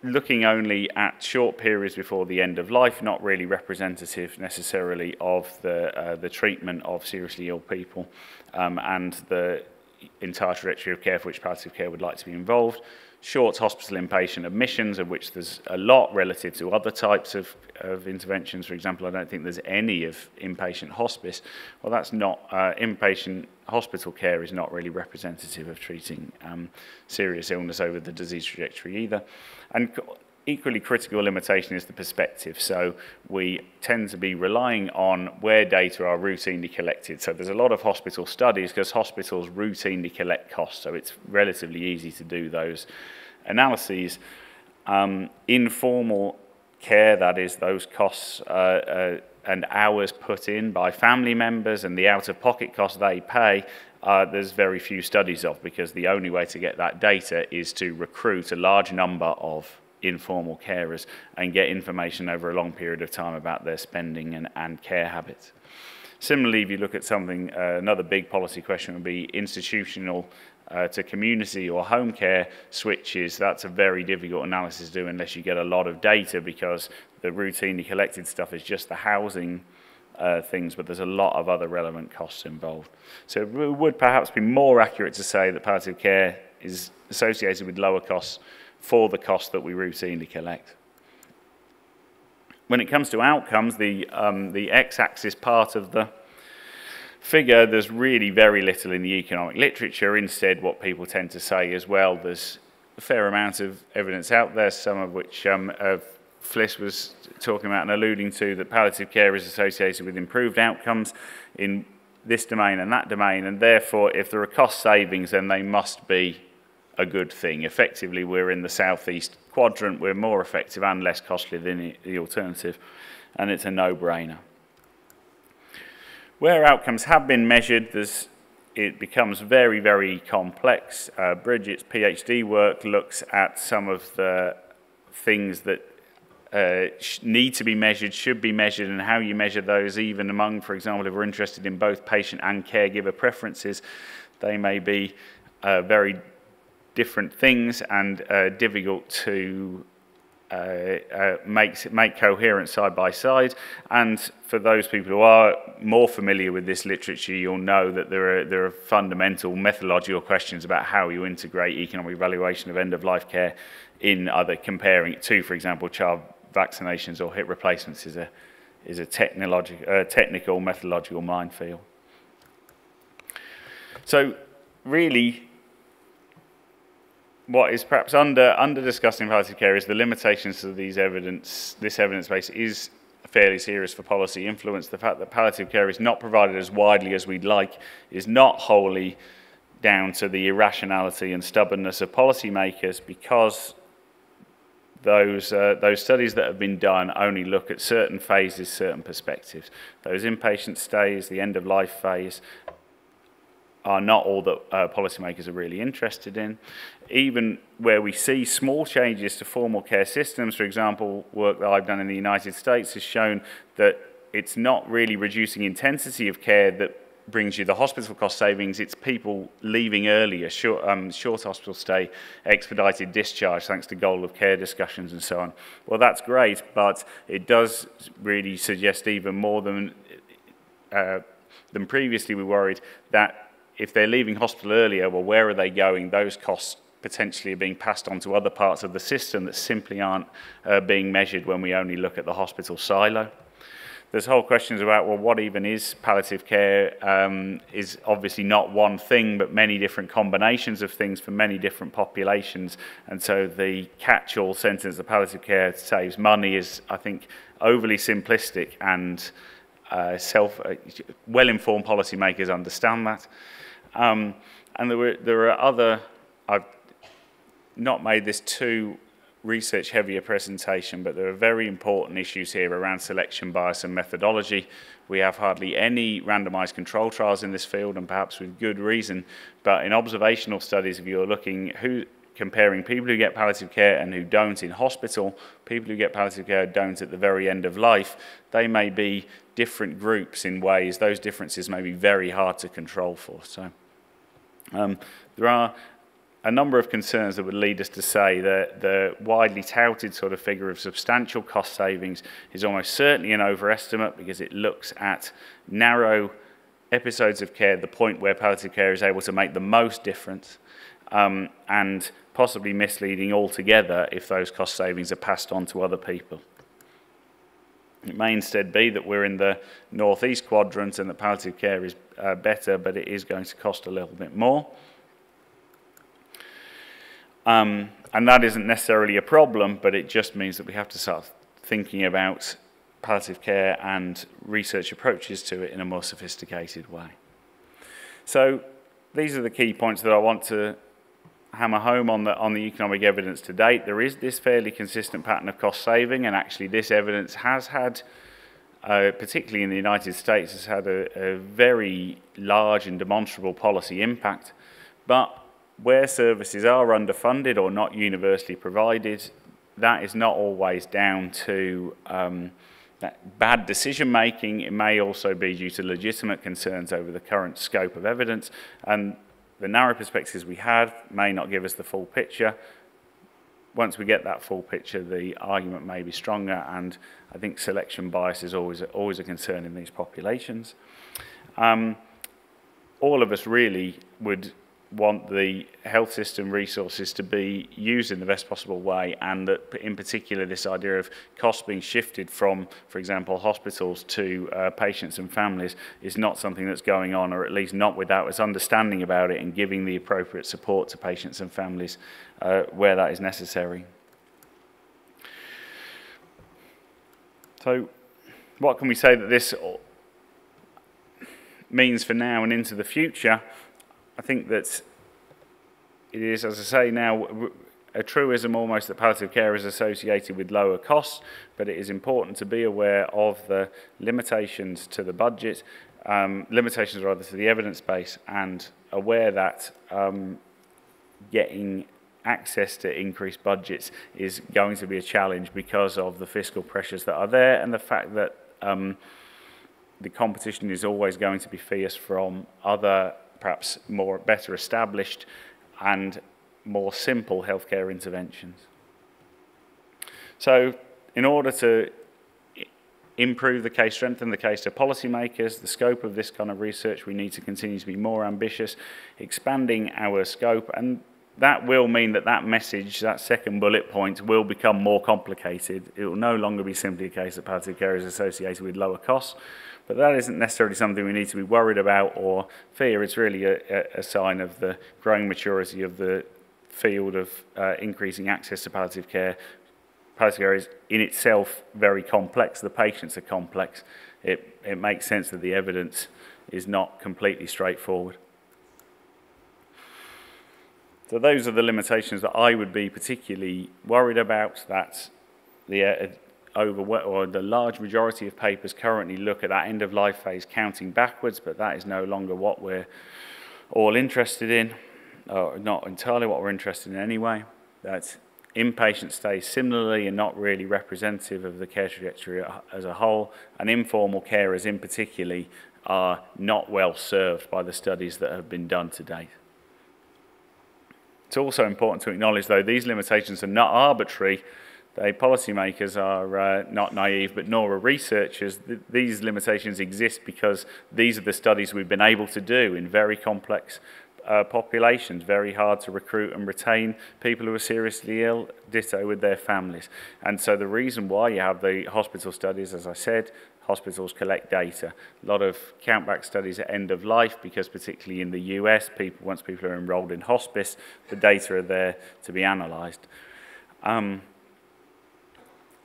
looking only at short periods before the end of life, not really representative necessarily of the, uh, the treatment of seriously ill people um, and the entire trajectory of care for which palliative care would like to be involved. short hospital inpatient admissions, of which there's a lot relative to other types of, of interventions. For example, I don't think there's any of inpatient hospice. Well, that's not, uh, inpatient hospital care is not really representative of treating um, serious illness over the disease trajectory either. And equally critical limitation is the perspective. So we tend to be relying on where data are routinely collected. So there's a lot of hospital studies because hospitals routinely collect costs. So it's relatively easy to do those analyses. Um, informal care, that is those costs uh, uh, and hours put in by family members and the out-of-pocket costs they pay, uh, there's very few studies of because the only way to get that data is to recruit a large number of informal carers and get information over a long period of time about their spending and, and care habits. Similarly, if you look at something, uh, another big policy question would be institutional uh, to community or home care switches. That's a very difficult analysis to do unless you get a lot of data because the routinely collected stuff is just the housing uh, things, but there's a lot of other relevant costs involved. So it would perhaps be more accurate to say that palliative care is associated with lower costs for the cost that we routinely collect. When it comes to outcomes, the, um, the x-axis part of the figure, there's really very little in the economic literature. Instead, what people tend to say as well, there's a fair amount of evidence out there, some of which um, uh, Fliss was talking about and alluding to, that palliative care is associated with improved outcomes in this domain and that domain, and therefore, if there are cost savings, then they must be a good thing. Effectively, we're in the southeast quadrant. We're more effective and less costly than the alternative, and it's a no-brainer. Where outcomes have been measured, it becomes very, very complex. Uh, Bridget's PhD work looks at some of the things that uh, need to be measured, should be measured, and how you measure those, even among, for example, if we're interested in both patient and caregiver preferences, they may be uh, very different things and uh, difficult to uh, uh, make, make coherent side by side. And for those people who are more familiar with this literature, you'll know that there are, there are fundamental methodological questions about how you integrate economic evaluation of end-of-life care in other, comparing it to, for example, child vaccinations or hip replacements is a, is a uh, technical methodological minefield. So really, what is perhaps under under discussed in palliative care is the limitations of these evidence. This evidence base is fairly serious for policy influence. The fact that palliative care is not provided as widely as we'd like is not wholly down to the irrationality and stubbornness of policymakers because those, uh, those studies that have been done only look at certain phases, certain perspectives. Those inpatient stays, the end of life phase, are not all that uh, policymakers are really interested in. Even where we see small changes to formal care systems, for example, work that I've done in the United States has shown that it's not really reducing intensity of care that brings you the hospital cost savings, it's people leaving earlier, short, um, short hospital stay, expedited discharge, thanks to goal of care discussions and so on. Well, that's great, but it does really suggest even more than, uh, than previously we worried that if they're leaving hospital earlier, well, where are they going? Those costs potentially are being passed on to other parts of the system that simply aren't uh, being measured when we only look at the hospital silo. There's whole questions about, well, what even is palliative care? Um, is obviously not one thing, but many different combinations of things for many different populations. And so the catch-all sentence that palliative care saves money is, I think, overly simplistic and uh, self, uh, well-informed policymakers understand that. Um, and there, were, there are other, I've not made this too research heavier presentation, but there are very important issues here around selection bias and methodology. We have hardly any randomized control trials in this field, and perhaps with good reason. But in observational studies, if you're looking who comparing people who get palliative care and who don't in hospital, people who get palliative care don't at the very end of life, they may be different groups in ways. Those differences may be very hard to control for. So um, there are a number of concerns that would lead us to say that the widely touted sort of figure of substantial cost savings is almost certainly an overestimate because it looks at narrow episodes of care, the point where palliative care is able to make the most difference, um, and possibly misleading altogether if those cost savings are passed on to other people. It may instead be that we're in the northeast quadrant and the palliative care is uh, better, but it is going to cost a little bit more. Um, and that isn't necessarily a problem, but it just means that we have to start thinking about palliative care and research approaches to it in a more sophisticated way. So these are the key points that I want to hammer home on the, on the economic evidence to date. There is this fairly consistent pattern of cost saving, and actually this evidence has had, uh, particularly in the United States, has had a, a very large and demonstrable policy impact. But where services are underfunded or not universally provided, that is not always down to um, bad decision making. It may also be due to legitimate concerns over the current scope of evidence. And the narrow perspectives we have may not give us the full picture. Once we get that full picture, the argument may be stronger, and I think selection bias is always, always a concern in these populations. Um, all of us really would want the health system resources to be used in the best possible way and that in particular this idea of costs being shifted from for example hospitals to uh, patients and families is not something that's going on or at least not without us understanding about it and giving the appropriate support to patients and families uh, where that is necessary. So what can we say that this means for now and into the future? I think that it is, as I say now, a truism almost that palliative care is associated with lower costs, but it is important to be aware of the limitations to the budget, um, limitations rather to the evidence base, and aware that um, getting access to increased budgets is going to be a challenge because of the fiscal pressures that are there and the fact that um, the competition is always going to be fierce from other perhaps more better established and more simple healthcare interventions. So in order to improve the case, strengthen the case to policymakers, the scope of this kind of research, we need to continue to be more ambitious, expanding our scope, and that will mean that that message, that second bullet point, will become more complicated. It will no longer be simply a case that palliative care is associated with lower costs, but that isn't necessarily something we need to be worried about or fear. It's really a, a sign of the growing maturity of the field of uh, increasing access to palliative care. Palliative care is in itself very complex. The patients are complex. It, it makes sense that the evidence is not completely straightforward. So those are the limitations that I would be particularly worried about. That the uh, over or the large majority of papers currently look at that end of life phase counting backwards, but that is no longer what we're all interested in, or not entirely what we're interested in anyway. That inpatient stays similarly and not really representative of the care trajectory as a whole, and informal carers in particular are not well served by the studies that have been done to date. It's also important to acknowledge, though, these limitations are not arbitrary. They policymakers are uh, not naive, but nor are researchers. Th these limitations exist because these are the studies we've been able to do in very complex uh, populations, very hard to recruit and retain people who are seriously ill, ditto with their families. And so the reason why you have the hospital studies, as I said, hospitals collect data. A lot of countback studies at end of life because particularly in the US, people, once people are enrolled in hospice, the data are there to be analysed. Um,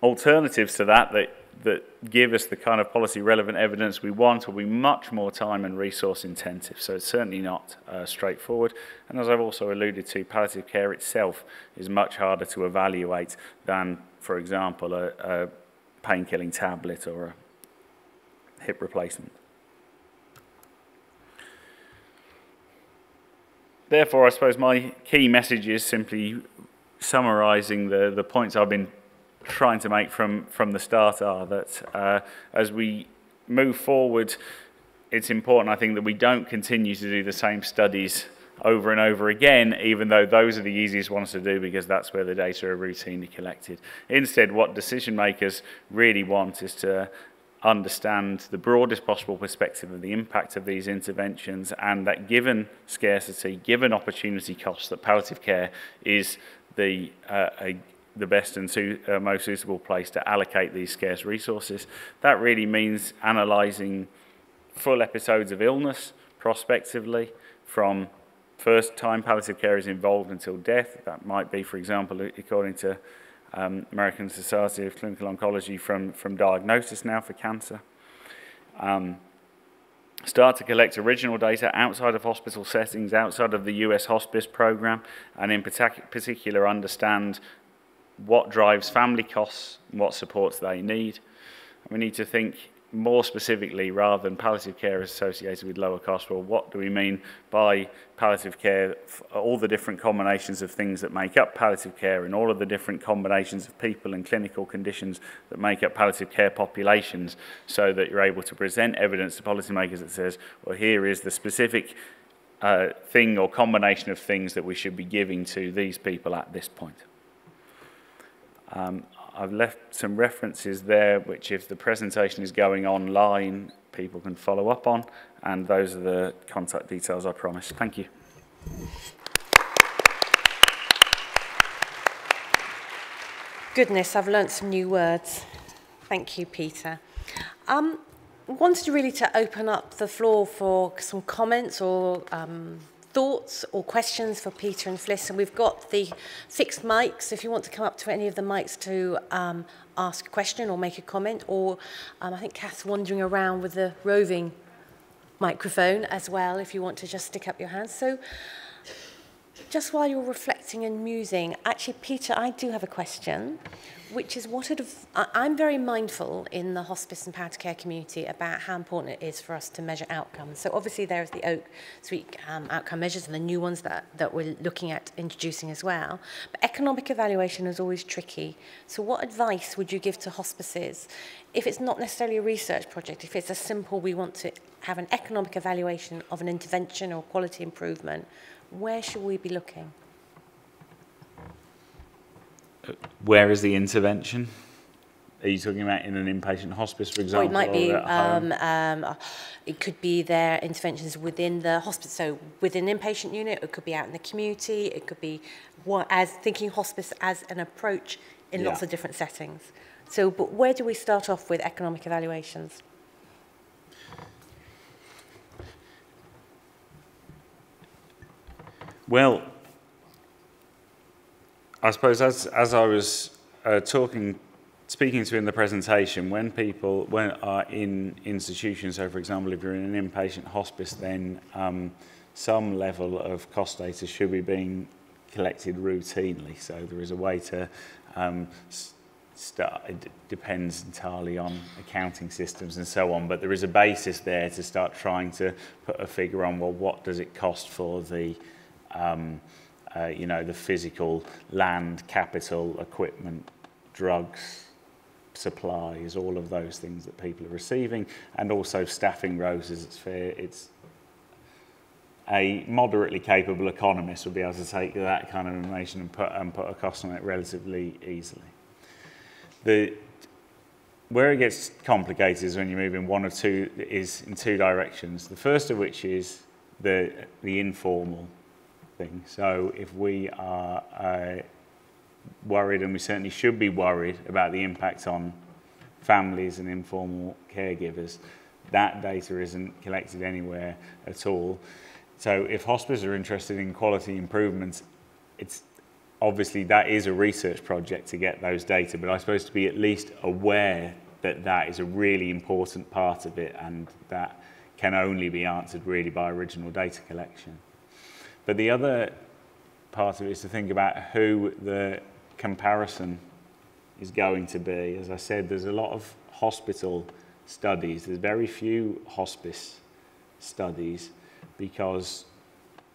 alternatives to that, that that give us the kind of policy relevant evidence we want will be much more time and resource intensive. So it's certainly not uh, straightforward. And as I've also alluded to, palliative care itself is much harder to evaluate than, for example, a, a pain-killing tablet or a hip replacement. Therefore, I suppose my key message is simply summarizing the, the points I've been trying to make from, from the start are that uh, as we move forward, it's important, I think, that we don't continue to do the same studies over and over again, even though those are the easiest ones to do because that's where the data are routinely collected. Instead, what decision makers really want is to understand the broadest possible perspective of the impact of these interventions and that given scarcity, given opportunity costs, that palliative care is the, uh, a, the best and su uh, most suitable place to allocate these scarce resources. That really means analysing full episodes of illness prospectively from first time palliative care is involved until death. That might be, for example, according to um, American Society of Clinical Oncology from, from diagnosis now for cancer. Um, start to collect original data outside of hospital settings, outside of the US hospice program, and in particular understand what drives family costs, what supports they need. We need to think more specifically, rather than palliative care associated with lower costs, well, what do we mean by palliative care, all the different combinations of things that make up palliative care and all of the different combinations of people and clinical conditions that make up palliative care populations so that you're able to present evidence to policymakers that says, well, here is the specific uh, thing or combination of things that we should be giving to these people at this point. Um, I've left some references there, which if the presentation is going online, people can follow up on, and those are the contact details I promise. Thank you. Goodness, I've learnt some new words. Thank you, Peter. Um, wanted really to open up the floor for some comments or um, thoughts or questions for Peter and Fliss. And we've got the fixed mics. If you want to come up to any of the mics to um, ask a question or make a comment, or um, I think Kath's wandering around with the roving microphone as well, if you want to just stick up your hand. So just while you're reflecting and musing, actually, Peter, I do have a question, which is what I'm very mindful in the hospice and palliative care community about how important it is for us to measure outcomes. So obviously there is the Oak Suite um, outcome measures and the new ones that, that we're looking at introducing as well. But economic evaluation is always tricky. So what advice would you give to hospices if it's not necessarily a research project, if it's a simple, we want to have an economic evaluation of an intervention or quality improvement, where should we be looking? Where is the intervention? Are you talking about in an inpatient hospice, for example? Or it might be, um, um, it could be their interventions within the hospice, so within an inpatient unit, it could be out in the community, it could be what, as thinking hospice as an approach in yeah. lots of different settings. So, but where do we start off with economic evaluations? Well, I suppose as, as I was uh, talking, speaking to in the presentation, when people when are in institutions, so for example, if you're in an inpatient hospice, then um, some level of cost data should be being collected routinely. So there is a way to um, start, it depends entirely on accounting systems and so on, but there is a basis there to start trying to put a figure on, well, what does it cost for the, um, uh, you know, the physical land, capital, equipment, drugs, supplies, all of those things that people are receiving, and also staffing roses. It's fair, it's a moderately capable economist would be able to take that kind of information and put, and put a cost on it relatively easily. The, where it gets complicated is when you move in one or two, is in two directions. The first of which is the, the informal thing. So if we are uh, worried, and we certainly should be worried about the impact on families and informal caregivers, that data isn't collected anywhere at all. So if hospitals are interested in quality improvements, it's obviously that is a research project to get those data, but I suppose to be at least aware that that is a really important part of it and that can only be answered really by original data collection. But the other part of it is to think about who the comparison is going to be. As I said, there's a lot of hospital studies. There's very few hospice studies because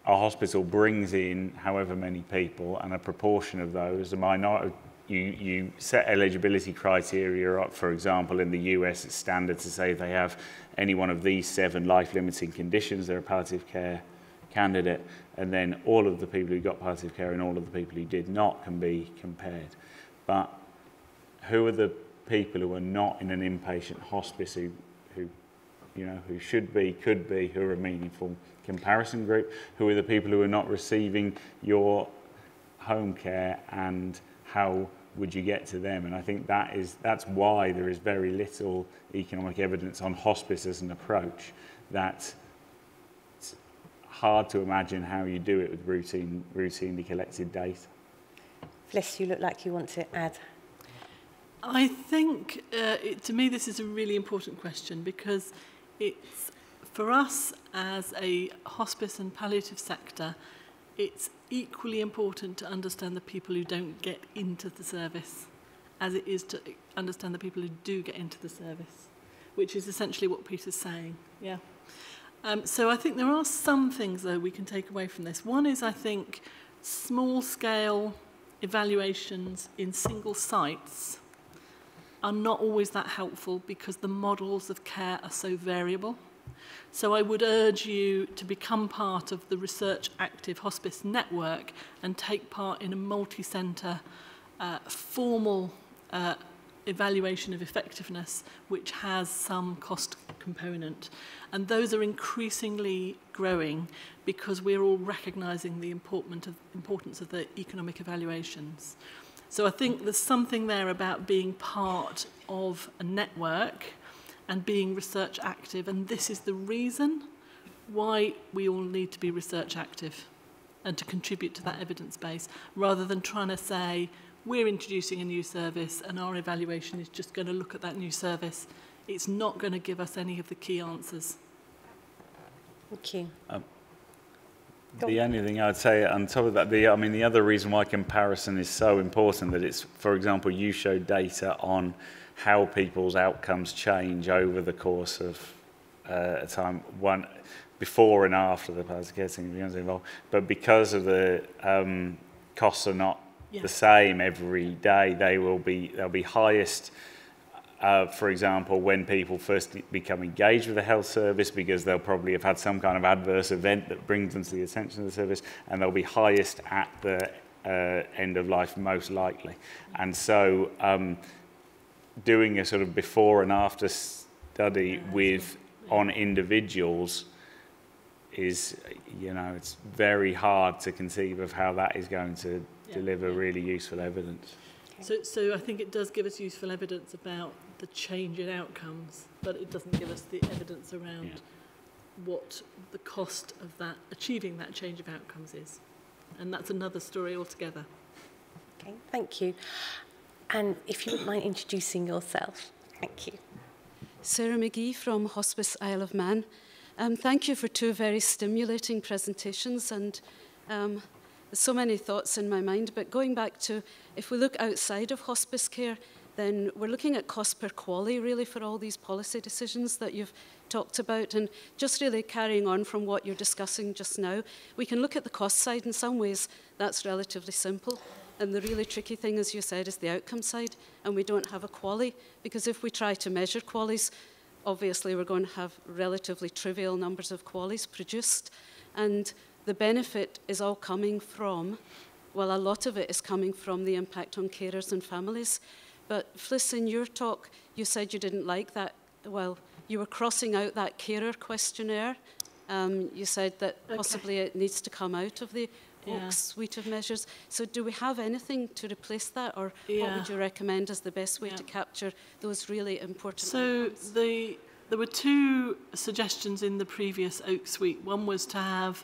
a hospital brings in however many people and a proportion of those, a minority, you, you set eligibility criteria up, for example, in the US, it's standard to say they have any one of these seven life-limiting conditions, they're a palliative care candidate, and then all of the people who got palliative care and all of the people who did not can be compared. But who are the people who are not in an inpatient hospice who, who you know, who should be, could be, who are a meaningful comparison group, who are the people who are not receiving your home care and how would you get to them? And I think that is, that's why there is very little economic evidence on hospice as an approach. That hard to imagine how you do it with routine, routinely collected data. Fliss, you look like you want to add. I think, uh, it, to me, this is a really important question because it's for us as a hospice and palliative sector, it's equally important to understand the people who don't get into the service as it is to understand the people who do get into the service, which is essentially what Peter's saying. Yeah. Um, so I think there are some things, though, we can take away from this. One is, I think, small-scale evaluations in single sites are not always that helpful because the models of care are so variable. So I would urge you to become part of the Research Active Hospice Network and take part in a multi-centre uh, formal uh, evaluation of effectiveness which has some cost component. And those are increasingly growing because we're all recognizing the important of, importance of the economic evaluations. So I think there's something there about being part of a network and being research active. And this is the reason why we all need to be research active and to contribute to that evidence base rather than trying to say, we're introducing a new service and our evaluation is just going to look at that new service. It's not going to give us any of the key answers. Thank you. Um, the only thing I'd say on top of that, the, I mean, the other reason why comparison is so important that it's, for example, you show data on how people's outcomes change over the course of uh, a time, one before and after the palliative care team becomes involved. But because of the um, costs are not yeah. the same every day, they will be they'll be highest. Uh, for example, when people first become engaged with the health service, because they'll probably have had some kind of adverse event that brings them to the attention of the service, and they'll be highest at the uh, end of life, most likely. And so, um, doing a sort of before and after study with on individuals is you know it's very hard to conceive of how that is going to. Deliver really useful evidence so so I think it does give us useful evidence about the change in outcomes but it doesn't give us the evidence around yeah. what the cost of that achieving that change of outcomes is and that's another story altogether okay thank you And if you wouldn't mind introducing yourself. Thank you. Sarah McGee from Hospice Isle of Man. Um, thank you for two very stimulating presentations and um, so many thoughts in my mind, but going back to if we look outside of hospice care, then we're looking at cost per quality really for all these policy decisions that you've talked about. And just really carrying on from what you're discussing just now, we can look at the cost side in some ways, that's relatively simple. And the really tricky thing, as you said, is the outcome side, and we don't have a quality because if we try to measure qualies, obviously we're going to have relatively trivial numbers of qualies produced. And the benefit is all coming from, well, a lot of it is coming from the impact on carers and families. But Fliss, in your talk, you said you didn't like that. Well, you were crossing out that carer questionnaire. Um, you said that okay. possibly it needs to come out of the yeah. suite of measures. So do we have anything to replace that or yeah. what would you recommend as the best way yeah. to capture those really important So outcomes? the there were two suggestions in the previous Oak Suite. One was to have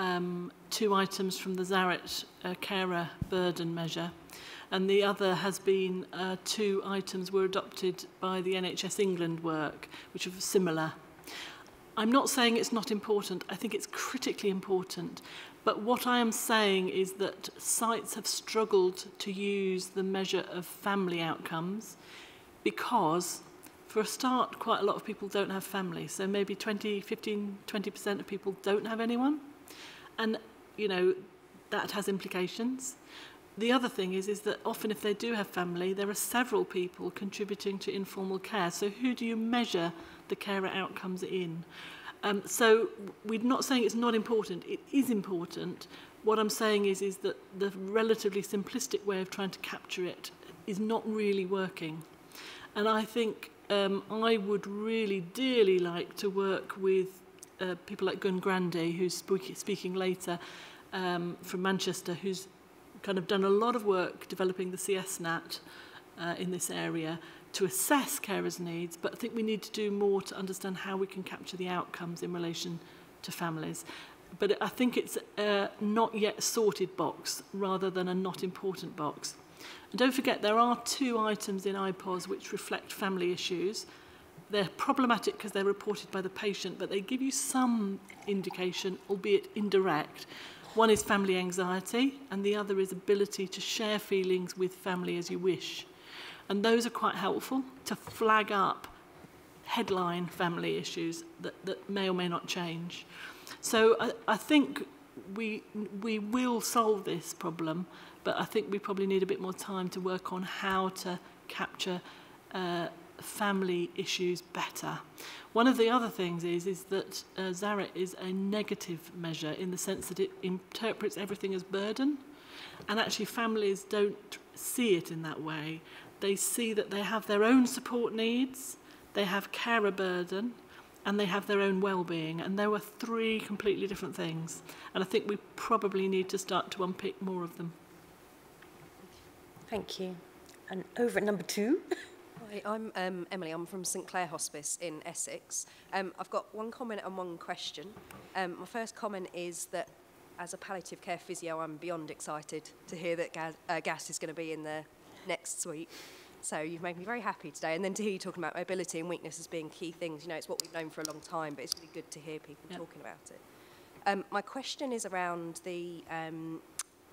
um, two items from the Zaret uh, carer burden measure. And the other has been uh, two items were adopted by the NHS England work, which are similar. I'm not saying it's not important. I think it's critically important. But what I am saying is that sites have struggled to use the measure of family outcomes because for a start, quite a lot of people don't have family. So maybe 20, 15, 20% of people don't have anyone. And, you know, that has implications. The other thing is, is that often if they do have family, there are several people contributing to informal care. So who do you measure the carer outcomes in? Um, so we're not saying it's not important. It is important. What I'm saying is, is that the relatively simplistic way of trying to capture it is not really working. And I think um, I would really dearly like to work with uh, people like Gun Grande, who's speak, speaking later um, from Manchester, who's kind of done a lot of work developing the CSNAT uh, in this area to assess carers' needs, but I think we need to do more to understand how we can capture the outcomes in relation to families. But I think it's a not yet sorted box rather than a not important box. And don't forget, there are two items in IPOS which reflect family issues – They're problematic because they're reported by the patient, but they give you some indication, albeit indirect. One is family anxiety, and the other is ability to share feelings with family as you wish. And those are quite helpful to flag up headline family issues that, that may or may not change. So I, I think we, we will solve this problem, but I think we probably need a bit more time to work on how to capture uh, family issues better. One of the other things is, is that uh, is a negative measure in the sense that it interprets everything as burden. And actually families don't see it in that way. They see that they have their own support needs, they have carer burden, and they have their own well-being. And there were three completely different things. And I think we probably need to start to unpick more of them. Thank you. And over at number two. Hi, I'm um, Emily. I'm from St Clair Hospice in Essex. Um, I've got one comment and one question. Um, my first comment is that as a palliative care physio, I'm beyond excited to hear that gas, uh, gas is going to be in the next suite. So you've made me very happy today. And then to hear you talking about mobility and weakness as being key things, you know, it's what we've known for a long time, but it's really good to hear people yep. talking about it. Um, my question is around the um,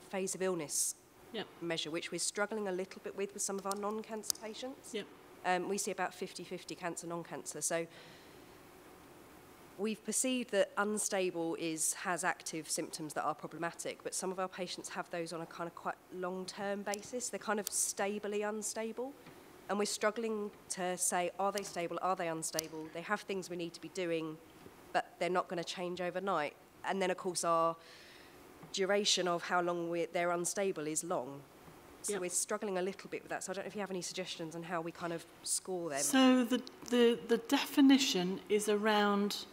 phase of illness yep. measure, which we're struggling a little bit with with some of our non-cancer patients. Yep. Um, we see about 50-50 cancer, non-cancer. So we've perceived that unstable is has active symptoms that are problematic, but some of our patients have those on a kind of quite long-term basis. They're kind of stably unstable. And we're struggling to say, are they stable, are they unstable? They have things we need to be doing, but they're not going to change overnight. And then, of course, our duration of how long they're unstable is long. So yep. we're struggling a little bit with that. So I don't know if you have any suggestions on how we kind of score them. So the, the, the definition is around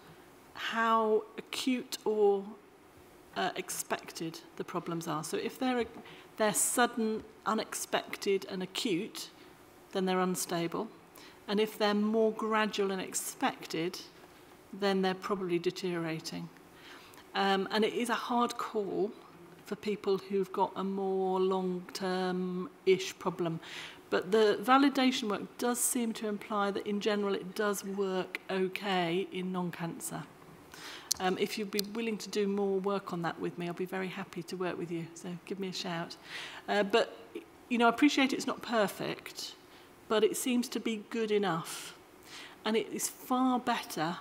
how acute or uh, expected the problems are. So if they're, they're sudden, unexpected and acute, then they're unstable. And if they're more gradual and expected, then they're probably deteriorating. Um, and it is a hard call for people who've got a more long-term-ish problem. But the validation work does seem to imply that in general it does work okay in non-cancer. Um, if you'd be willing to do more work on that with me, I'll be very happy to work with you. So give me a shout. Uh, but, you know, I appreciate it's not perfect, but it seems to be good enough. And it is far better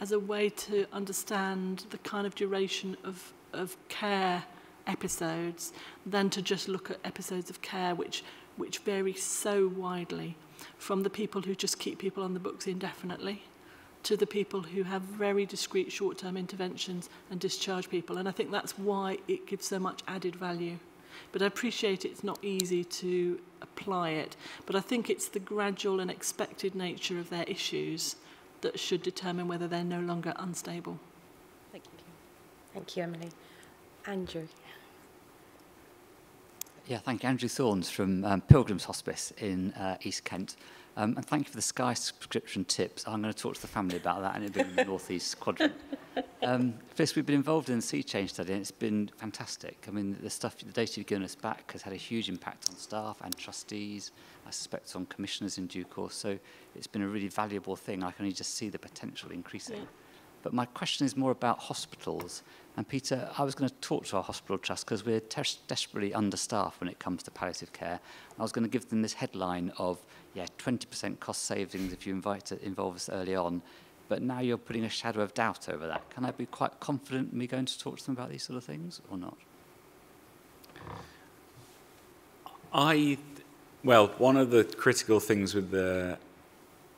as a way to understand the kind of duration of, of care episodes than to just look at episodes of care which, which vary so widely from the people who just keep people on the books indefinitely to the people who have very discreet short-term interventions and discharge people. And I think that's why it gives so much added value. But I appreciate it's not easy to apply it. But I think it's the gradual and expected nature of their issues that should determine whether they're no longer unstable. Thank you. Thank you, Emily. Andrew. Yeah, thank you. Andrew Thorns from um, Pilgrim's Hospice in uh, East Kent. Um, and thank you for the Sky subscription tips. I'm going to talk to the family about that and it'll be in the northeast quadrant. Um, first, we've been involved in the sea change study and it's been fantastic. I mean, the stuff, the data you've given us back has had a huge impact on staff and trustees, I suspect on commissioners in due course. So it's been a really valuable thing. I can only just see the potential increasing. Yeah. But my question is more about hospitals. And Peter, I was going to talk to our hospital trust because we're desperately understaffed when it comes to palliative care. I was going to give them this headline of, yeah, 20% cost savings if you invite, involve us early on. But now you're putting a shadow of doubt over that. Can I be quite confident in me going to talk to them about these sort of things or not? I, well, one of the critical things with the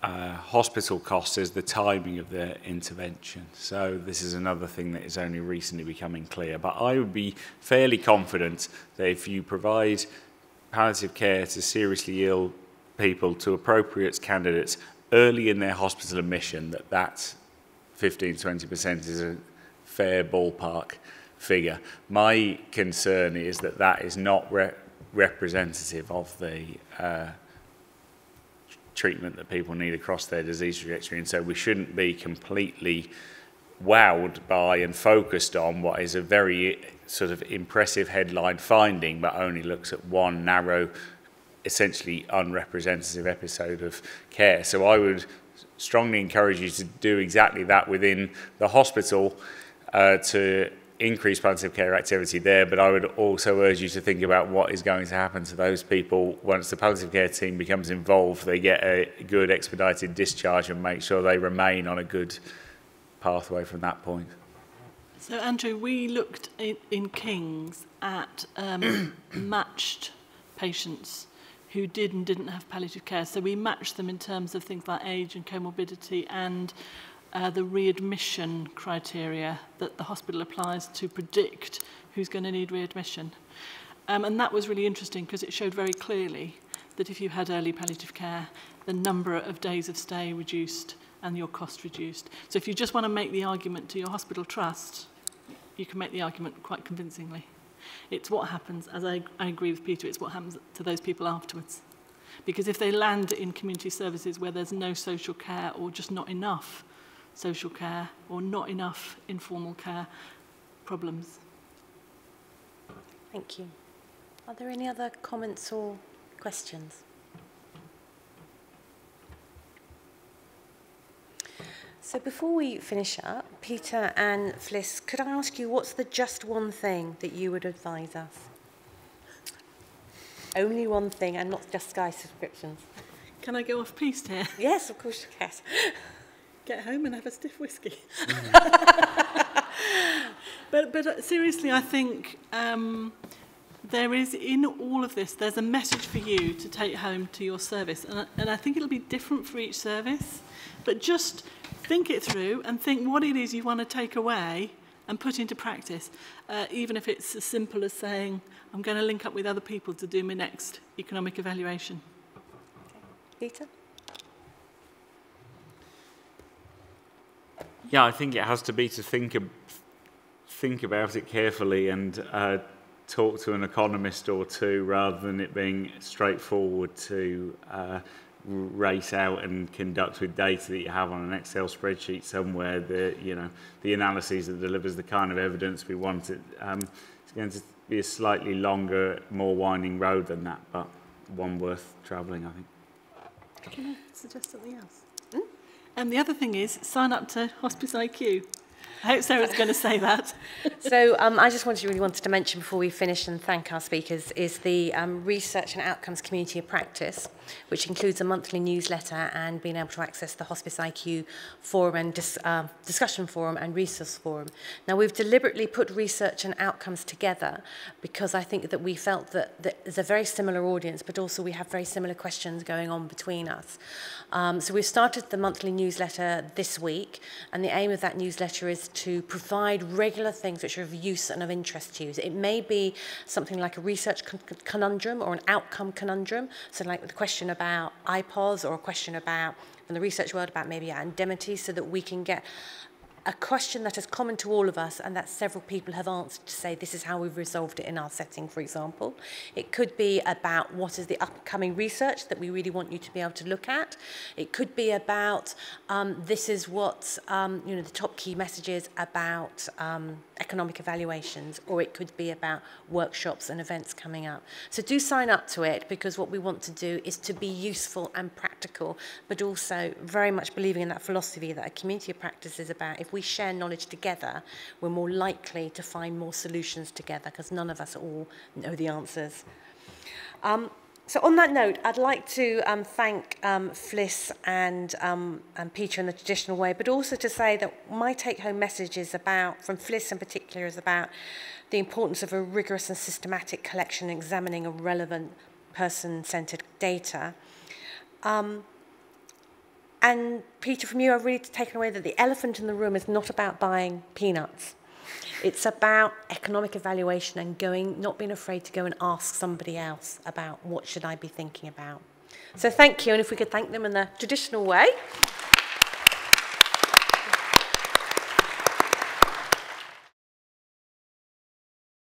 uh, hospital costs is the timing of the intervention. So this is another thing that is only recently becoming clear. But I would be fairly confident that if you provide palliative care to seriously ill people, to appropriate candidates early in their hospital admission, that that 15-20% is a fair ballpark figure. My concern is that that is not re representative of the uh, treatment that people need across their disease trajectory. And so we shouldn't be completely wowed by and focused on what is a very sort of impressive headline finding, but only looks at one narrow, essentially unrepresentative episode of care. So I would strongly encourage you to do exactly that within the hospital uh, to increase palliative care activity there, but I would also urge you to think about what is going to happen to those people once the palliative care team becomes involved. They get a good expedited discharge and make sure they remain on a good pathway from that point. So, Andrew, we looked in, in King's at um, matched patients who did and didn't have palliative care. So we matched them in terms of things like age and comorbidity and uh, the readmission criteria that the hospital applies to predict who's going to need readmission. Um, and that was really interesting because it showed very clearly that if you had early palliative care, the number of days of stay reduced and your cost reduced. So if you just want to make the argument to your hospital trust, you can make the argument quite convincingly. It's what happens, as I, I agree with Peter, it's what happens to those people afterwards. Because if they land in community services where there's no social care or just not enough, social care or not enough informal care problems. Thank you. Are there any other comments or questions? So before we finish up, Peter and Fliss, could I ask you what's the just one thing that you would advise us? Only one thing and not just Sky subscriptions. Can I go off piste here? Yes, of course you can. Get home and have a stiff whiskey. but, but uh, seriously, I think um, there is, in all of this, there's a message for you to take home to your service. And, and I think it'll be different for each service. But just think it through and think what it is you want to take away and put into practice, uh, even if it's as simple as saying, I'm going to link up with other people to do my next economic evaluation. Peter? Yeah, I think it has to be to think think about it carefully and uh, talk to an economist or two rather than it being straightforward to uh, race out and conduct with data that you have on an Excel spreadsheet somewhere. The you know the analysis that delivers the kind of evidence we want. It, um, it's going to be a slightly longer, more winding road than that, but one worth travelling, I think. Can I suggest something else? And the other thing is sign up to Hospice IQ. I hope Sarah's going to say that. so um, I just wanted really wanted to mention before we finish and thank our speakers is the um, Research and Outcomes Community of Practice, which includes a monthly newsletter and being able to access the Hospice IQ forum and dis, uh, discussion forum and resource forum. Now we've deliberately put research and outcomes together because I think that we felt that, that there's a very similar audience, but also we have very similar questions going on between us. Um, so we've started the monthly newsletter this week, and the aim of that newsletter is to provide regular things which are of use and of interest to you. It may be something like a research conundrum or an outcome conundrum, so like the question about IPOS or a question about, in the research world, about maybe indemnity, so that we can get a question that is common to all of us and that several people have answered to say this is how we've resolved it in our setting, for example. It could be about what is the upcoming research that we really want you to be able to look at. It could be about um, this is what, um, you know, the top key messages about um, economic evaluations, or it could be about workshops and events coming up. So do sign up to it because what we want to do is to be useful and practical, but also very much believing in that philosophy that a community of practice is about. If we share knowledge together, we're more likely to find more solutions together because none of us all know the answers. Um, so on that note, I'd like to um, thank um, Fliss and, um, and Peter in the traditional way, but also to say that my take-home message is about, from Fliss in particular, is about the importance of a rigorous and systematic collection examining of relevant person-centered data. Um, and Peter, from you, I've really taken away that the elephant in the room is not about buying peanuts. It's about economic evaluation and going, not being afraid to go and ask somebody else about what should I be thinking about. So thank you, and if we could thank them in the traditional way.